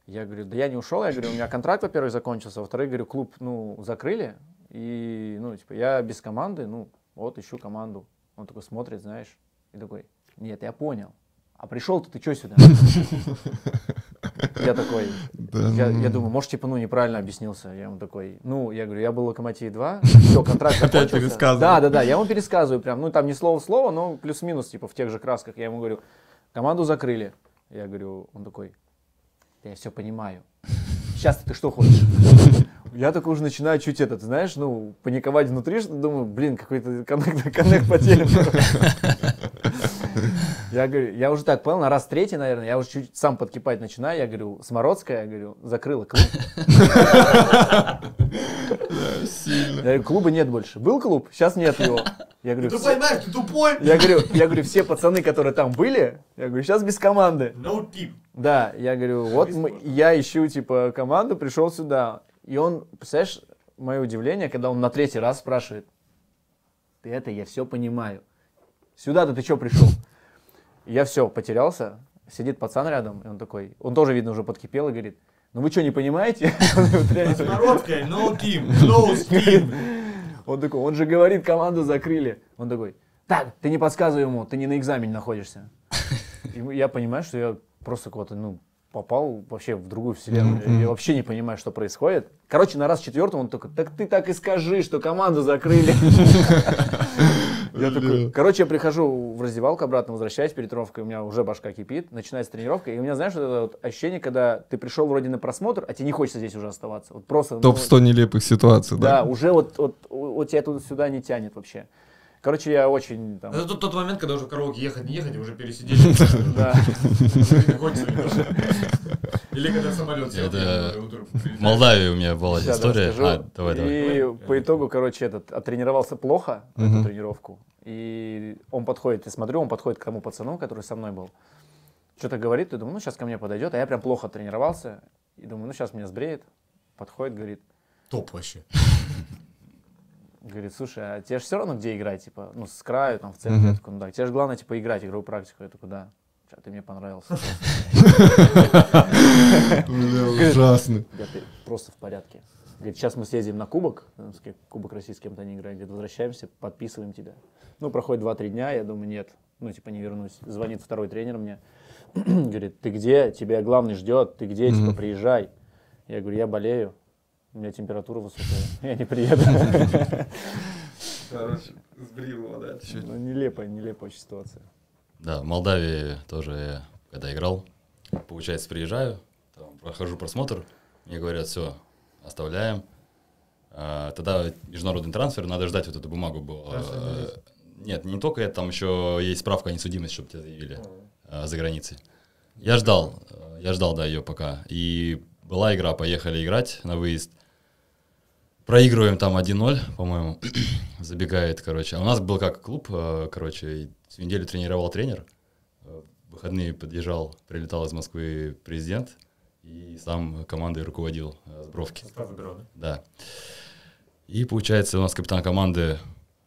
Я говорю, да я не ушел, я говорю, у меня контракт, во-первых, закончился, во-вторых, говорю, клуб, ну, закрыли, и, ну, типа, я без команды, ну, вот, ищу команду. Он такой смотрит, знаешь, и такой, нет, я понял, а пришел-то ты что сюда? Я такой, Да, я, ну, я думаю, может, типа, ну, неправильно объяснился. Я ему такой, ну, я говорю, я был в Локомотиве 2, *laughs* все, контракт Опять закончился. пересказывай. Да, да, да, я ему пересказываю прям, ну, там не слово в слово, но плюс-минус, типа, в тех же красках. Я ему говорю, команду закрыли. Я говорю, он такой, я все понимаю. Сейчас ты что хочешь? *laughs* Я такой уже начинаю чуть этот, знаешь, ну, паниковать внутри, что думаю, блин, какой-то коннект, коннект потерян. *laughs* Я говорю, я уже так понял, на раз третий, наверное, я уже чуть сам подкипать начинаю, я говорю, Смородская, я говорю, закрыла клуб. Я говорю, клуба нет больше. Был клуб, сейчас нет его. Я говорю, Ты понимаешь, ты тупой? я говорю, я говорю, все пацаны, которые там были, я говорю, сейчас без команды. No tip. Да, я говорю, вот мы- я ищу, типа, команду, пришел сюда. И он, представляешь, мое удивление, когда он на третий раз спрашивает, ты это, я все понимаю. Сюда-то ты что пришел? Я все, потерялся. Сидит пацан рядом, и он такой, он тоже, видно, уже подкипел и говорит, ну вы что, не понимаете? *laughs* Смородская, no team, no *laughs* team. Он такой, он же говорит, команду закрыли. Он такой, так, ты не подсказывай ему, ты не на экзамене находишься. И я понимаю, что я просто куда-то, ну, попал вообще в другую вселенную. Я вообще не понимаю, что происходит. Короче, на раз четвертом он такой, так ты так и скажи, что команду закрыли. *laughs* Я такой, короче, я прихожу в раздевалку, обратно возвращаюсь перед тренировкой, у меня уже башка кипит, начинается тренировка, и у меня, знаешь, вот это вот ощущение, когда ты пришел вроде на просмотр, а тебе не хочется здесь уже оставаться. Вот просто... ну, Топ-100 нелепых ситуаций, да, да? уже вот, вот, вот тебя туда-сюда не тянет вообще. Короче, я очень там... Это тот, тот момент, когда уже в караоке ехать, не ехать, и уже пересидели. *laughs* Да. Или когда самолет сел. Это В. *laughs* Молдавии у меня была Сейчас история. А, давай, давай. И по итогу, короче, этот оттренировался плохо, эту Мгм. тренировку. И он подходит, я смотрю, он подходит к тому пацану, который со мной был. Что-то говорит, и думаю, ну сейчас ко мне подойдет, а я прям плохо тренировался. И думаю, ну сейчас меня сбреет. Подходит, говорит, Топ вообще. говорит, слушай, а тебе же все равно где играть, типа, ну, с краю, там, в центре, Мгм. я такой, ну да, тебе же главное, типа, играть игровую практику, я такой, да, Чё, ты мне понравился. Бля, ужасно. Ты просто в порядке. Говорит, сейчас мы съездим на кубок, кубок России с кем-то они играют, говорит, возвращаемся, подписываем тебя. Ну, проходит 2-3 дня, я думаю, нет, ну, типа, не вернусь. Звонит второй тренер мне, *clears throat* говорит, ты где? Тебя главный ждет, ты где? Типа, приезжай. Я говорю, я болею, у меня температура высокая, я не приеду. Короче, сбрил его, да. Ну, нелепая, нелепая ситуация. Да, в Молдавии тоже когда играл, получается, приезжаю, там, прохожу просмотр, мне говорят, все, оставляем. А, тогда международный трансфер, надо ждать вот эту бумагу было. Э, Нет, не только это, там еще есть справка о несудимости, чтобы тебя заявили а, за границей. Я ждал, э, я ждал, да, ее пока. И была игра, поехали играть на выезд. Проигрываем там 1-0, по-моему, *clears throat* забегает, короче. А у нас был как клуб, э, короче, всю неделю тренировал тренер. Э, В выходные подъезжал, прилетал из Москвы президент и сам командой руководил э, с Бровки. Состав выбирал, да? Да. И получается, у нас капитан команды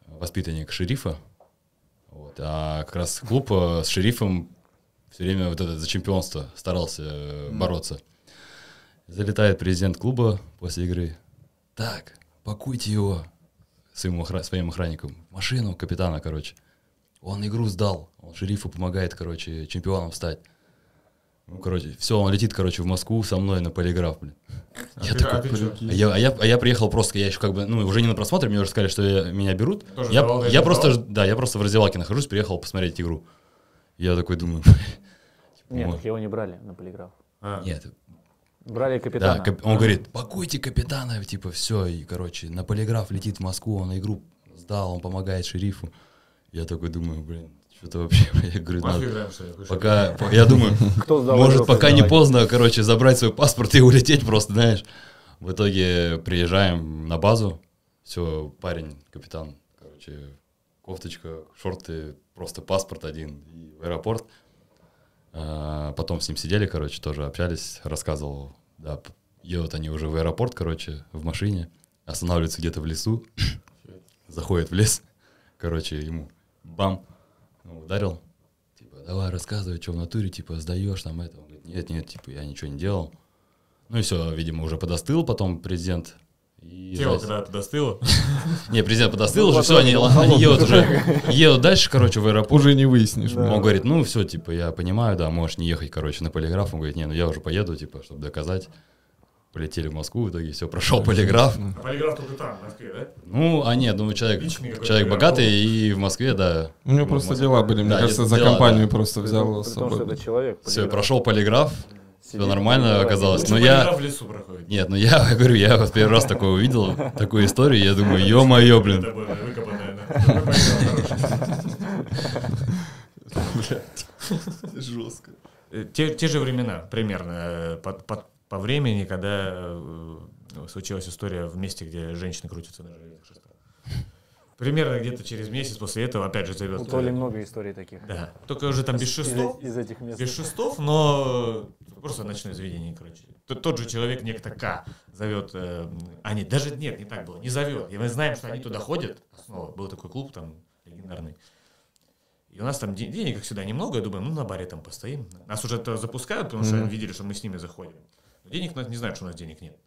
воспитанник шерифа. Вот. А как раз клуб э, с шерифом все время вот это за чемпионство старался э, бороться. Залетает президент клуба после игры. Так, пакуйте его. своим, охра- своим охранникам, машину капитана, короче. Он игру сдал, он шерифу помогает, короче, чемпионом стать. Ну, короче, все, он летит, короче, в Москву со мной на полиграф, блин. Я такой, а ты а я, а, я, а я приехал просто, я еще как бы, ну, уже не на просмотре, мне уже сказали, что я- меня берут. Тоже Я, давал, я давал? просто, да, я просто в раздевалке нахожусь, приехал посмотреть игру. Я такой думаю, *laughs* Нет, Вот. так его не брали на полиграф. А. нет, Брали да, капитана. кап- он говорит, пакуйте капитана, типа, все, и, короче, на полиграф летит в Москву, он игру сдал, он помогает шерифу. Я такой думаю, блин, что-то вообще, *laughs* я говорю, надо, пока, по- я думаю, *laughs* Кто сдал может, пока не поздно, короче, забрать свой паспорт *laughs* и улететь просто, знаешь. В итоге приезжаем на базу, все, парень, капитан, короче, кофточка, шорты, просто паспорт один и в аэропорт. А, потом с ним сидели, короче, тоже общались, рассказывал, да, п- едут они уже в аэропорт, короче, в машине, останавливаются где-то в лесу, заходит в лес, короче, ему бам, ну, ударил, типа, давай рассказывай, что в натуре, типа, сдаешь там это. Он говорит, нет, нет, типа, я ничего не делал. Ну и все, видимо, уже подостыл потом президент. И Тело зас- когда-то достыло. *laughs* Не, президент подостыл, Ну, уже все, они, едут уже, *laughs* едут дальше, короче, в аэропорт. Уже не выяснишь. Он говорит, ну все, типа, я понимаю, да, можешь не ехать, короче, на полиграф. Он говорит, не, ну я уже поеду, типа, чтобы доказать. Полетели в Москву, в итоге все, прошел полиграф. А полиграф только там, в Москве, да? Ну, а нет, ну человек, Личный человек богатый и в Москве, да. У него Ну, просто Москве. дела были, мне Да, кажется, за дела, компанию да. просто взял том- с при том, что собой. это человек. Все, прошел полиграф, все нормально полиграф. оказалось. Но я, полиграф в лесу проходит. нет, ну я *laughs* говорю, я вот первый раз такое увидел, такую историю, я думаю, ё-моё, блин. *laughs* Жестко. Э, Те, те же времена, примерно, э, по, по- времени, когда э, случилась история в месте, где женщины крутятся на железных шестах. Примерно где-то через месяц после этого опять же зовет. У Толи э, много историй таких. Да, только уже там без Из, шестов, из этих мест. без шестов, но просто ночное заведение, короче. Т- Тот же человек, некто К, зовет, э, а нет, даже нет, не так было, не зовет. И мы знаем, что они туда ходят, снова был такой клуб там легендарный. И у нас там де- денег, как всегда, немного, я думаю, ну на баре там постоим. Нас уже это запускают, потому что Мгм. видели, что мы с ними заходим. Денег у нас не знают, что у нас денег нет.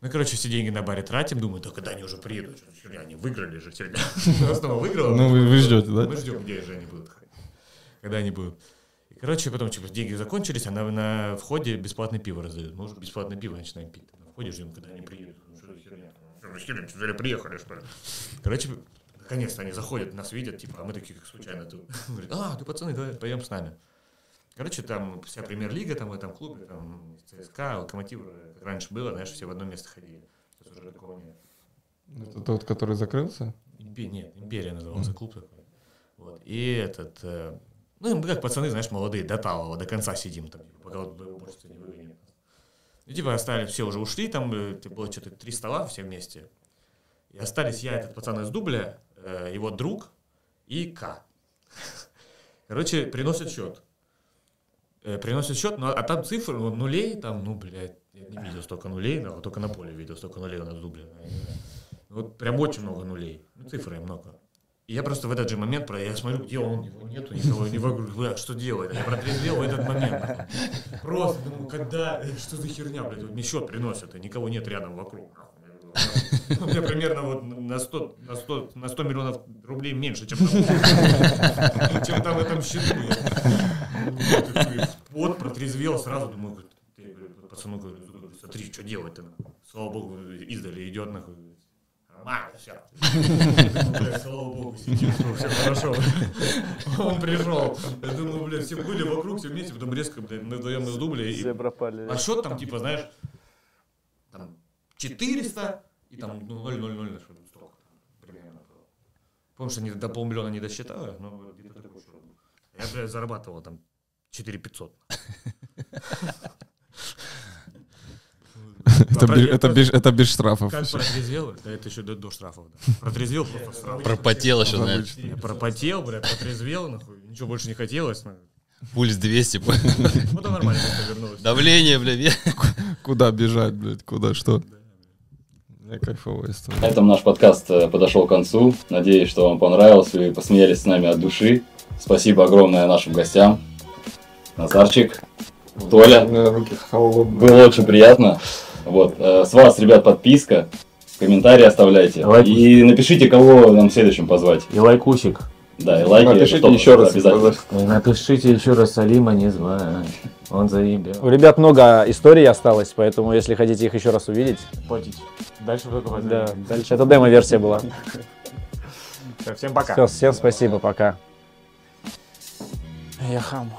Ну, короче, все деньги на баре тратим, думаю, да когда они уже приедут, херня, они выиграли же сегодня. Снова выиграла. Ну, вы- ждете, да? Мы ждем, где же они будут. Когда они будут. И, короче, потом, типа, деньги закончились, а на, входе бесплатное пиво раздают. Мы уже бесплатное пиво начинаем пить. На входе ждем, когда они приедут. Ну, что зря приехали, что ли? Короче, наконец-то они заходят, нас видят, типа, а мы такие, как случайно тут. *laughs* Говорят, а, ты пацаны, давай пойдем с нами. Короче, там вся премьер-лига там в этом клубе, там ЦСКА, Локомотив, как раньше было, знаешь, все в одно место ходили. Сейчас уже такого нет. Это тот, который закрылся? Импе- Нет, Империя назывался клуб такой. Вот. И этот, э, ну, мы как пацаны, знаешь, молодые, до талого, до конца сидим там, типа, пока вот уборщица не выгонит. И типа остались, все уже ушли, там э, было что-то три стола все вместе. И остались я, этот пацан из дубля, э, его друг и К. *laughs* Короче, приносят счет. Э, приносят счет, ну, а там цифры, ну, нулей, там, ну, блядь, я не видел столько нулей, но только на поле видел столько нулей у нас в дубле. Вот прям очень много нулей. Ну, цифры много. И я просто в этот же момент, про- я смотрю, где он, его нету, никого не вокруг, бля, что делать? Я протрезвел в этот момент. Просто думаю, когда, что за херня, блядь, вот мне счет приносят, и никого нет рядом вокруг. У меня примерно вот на 100, на 100, на 100 миллионов рублей меньше, чем там, чем там в этом счету. Вот, протрезвел, сразу думаю, я говорю, пацану говорю, смотри, что делать-то? Слава богу, издали идет, нахуй. Нормально, все. Слава богу, сидим, все хорошо. Он пришел. Я думаю, блядь, все были вокруг, все вместе, потом резко, блядь, мы вдвоем из дубля. и- Все пропали. а счет там, типа, знаешь, там 400 и там ну, 0, 0, 0, что-то столько примерно было. Помню, что не, до полмиллиона не досчитаю, но где-то такой счет был. Я, блядь, зарабатывал там 4 500. Это, без, это, без, это без штрафов. Как протрезвел? Да это еще до, до штрафов. Да. Протрезвел просто сразу. Пропотел еще, знаешь. Пропотел, блядь, протрезвел, нахуй. Ничего больше не хотелось. нахуй. Пульс 200. Вот и нормально вернулось. Давление, бля. ве- *laughs* Куда бежать, блядь, куда что? Кайфовая история. На этом наш подкаст э, подошел к концу. Надеюсь, что вам понравился и посмеялись с нами от души. Спасибо огромное нашим гостям. Назарчик, Толя. У меня руки холодные. Было очень приятно. Вот. э, С вас, ребят, подписка. комментарии оставляйте. Лайк. И напишите, кого нам в следующем позвать. И лайкусик. Да, и лайки. Напишите еще раз. обязательно. напишите еще раз Салима не звать. Он заебет. У ребят много историй осталось, поэтому если хотите их еще раз увидеть, Платите. Дальше только да, дальше это демо-версия была. Всем пока. Все, всем спасибо, пока. Я хам.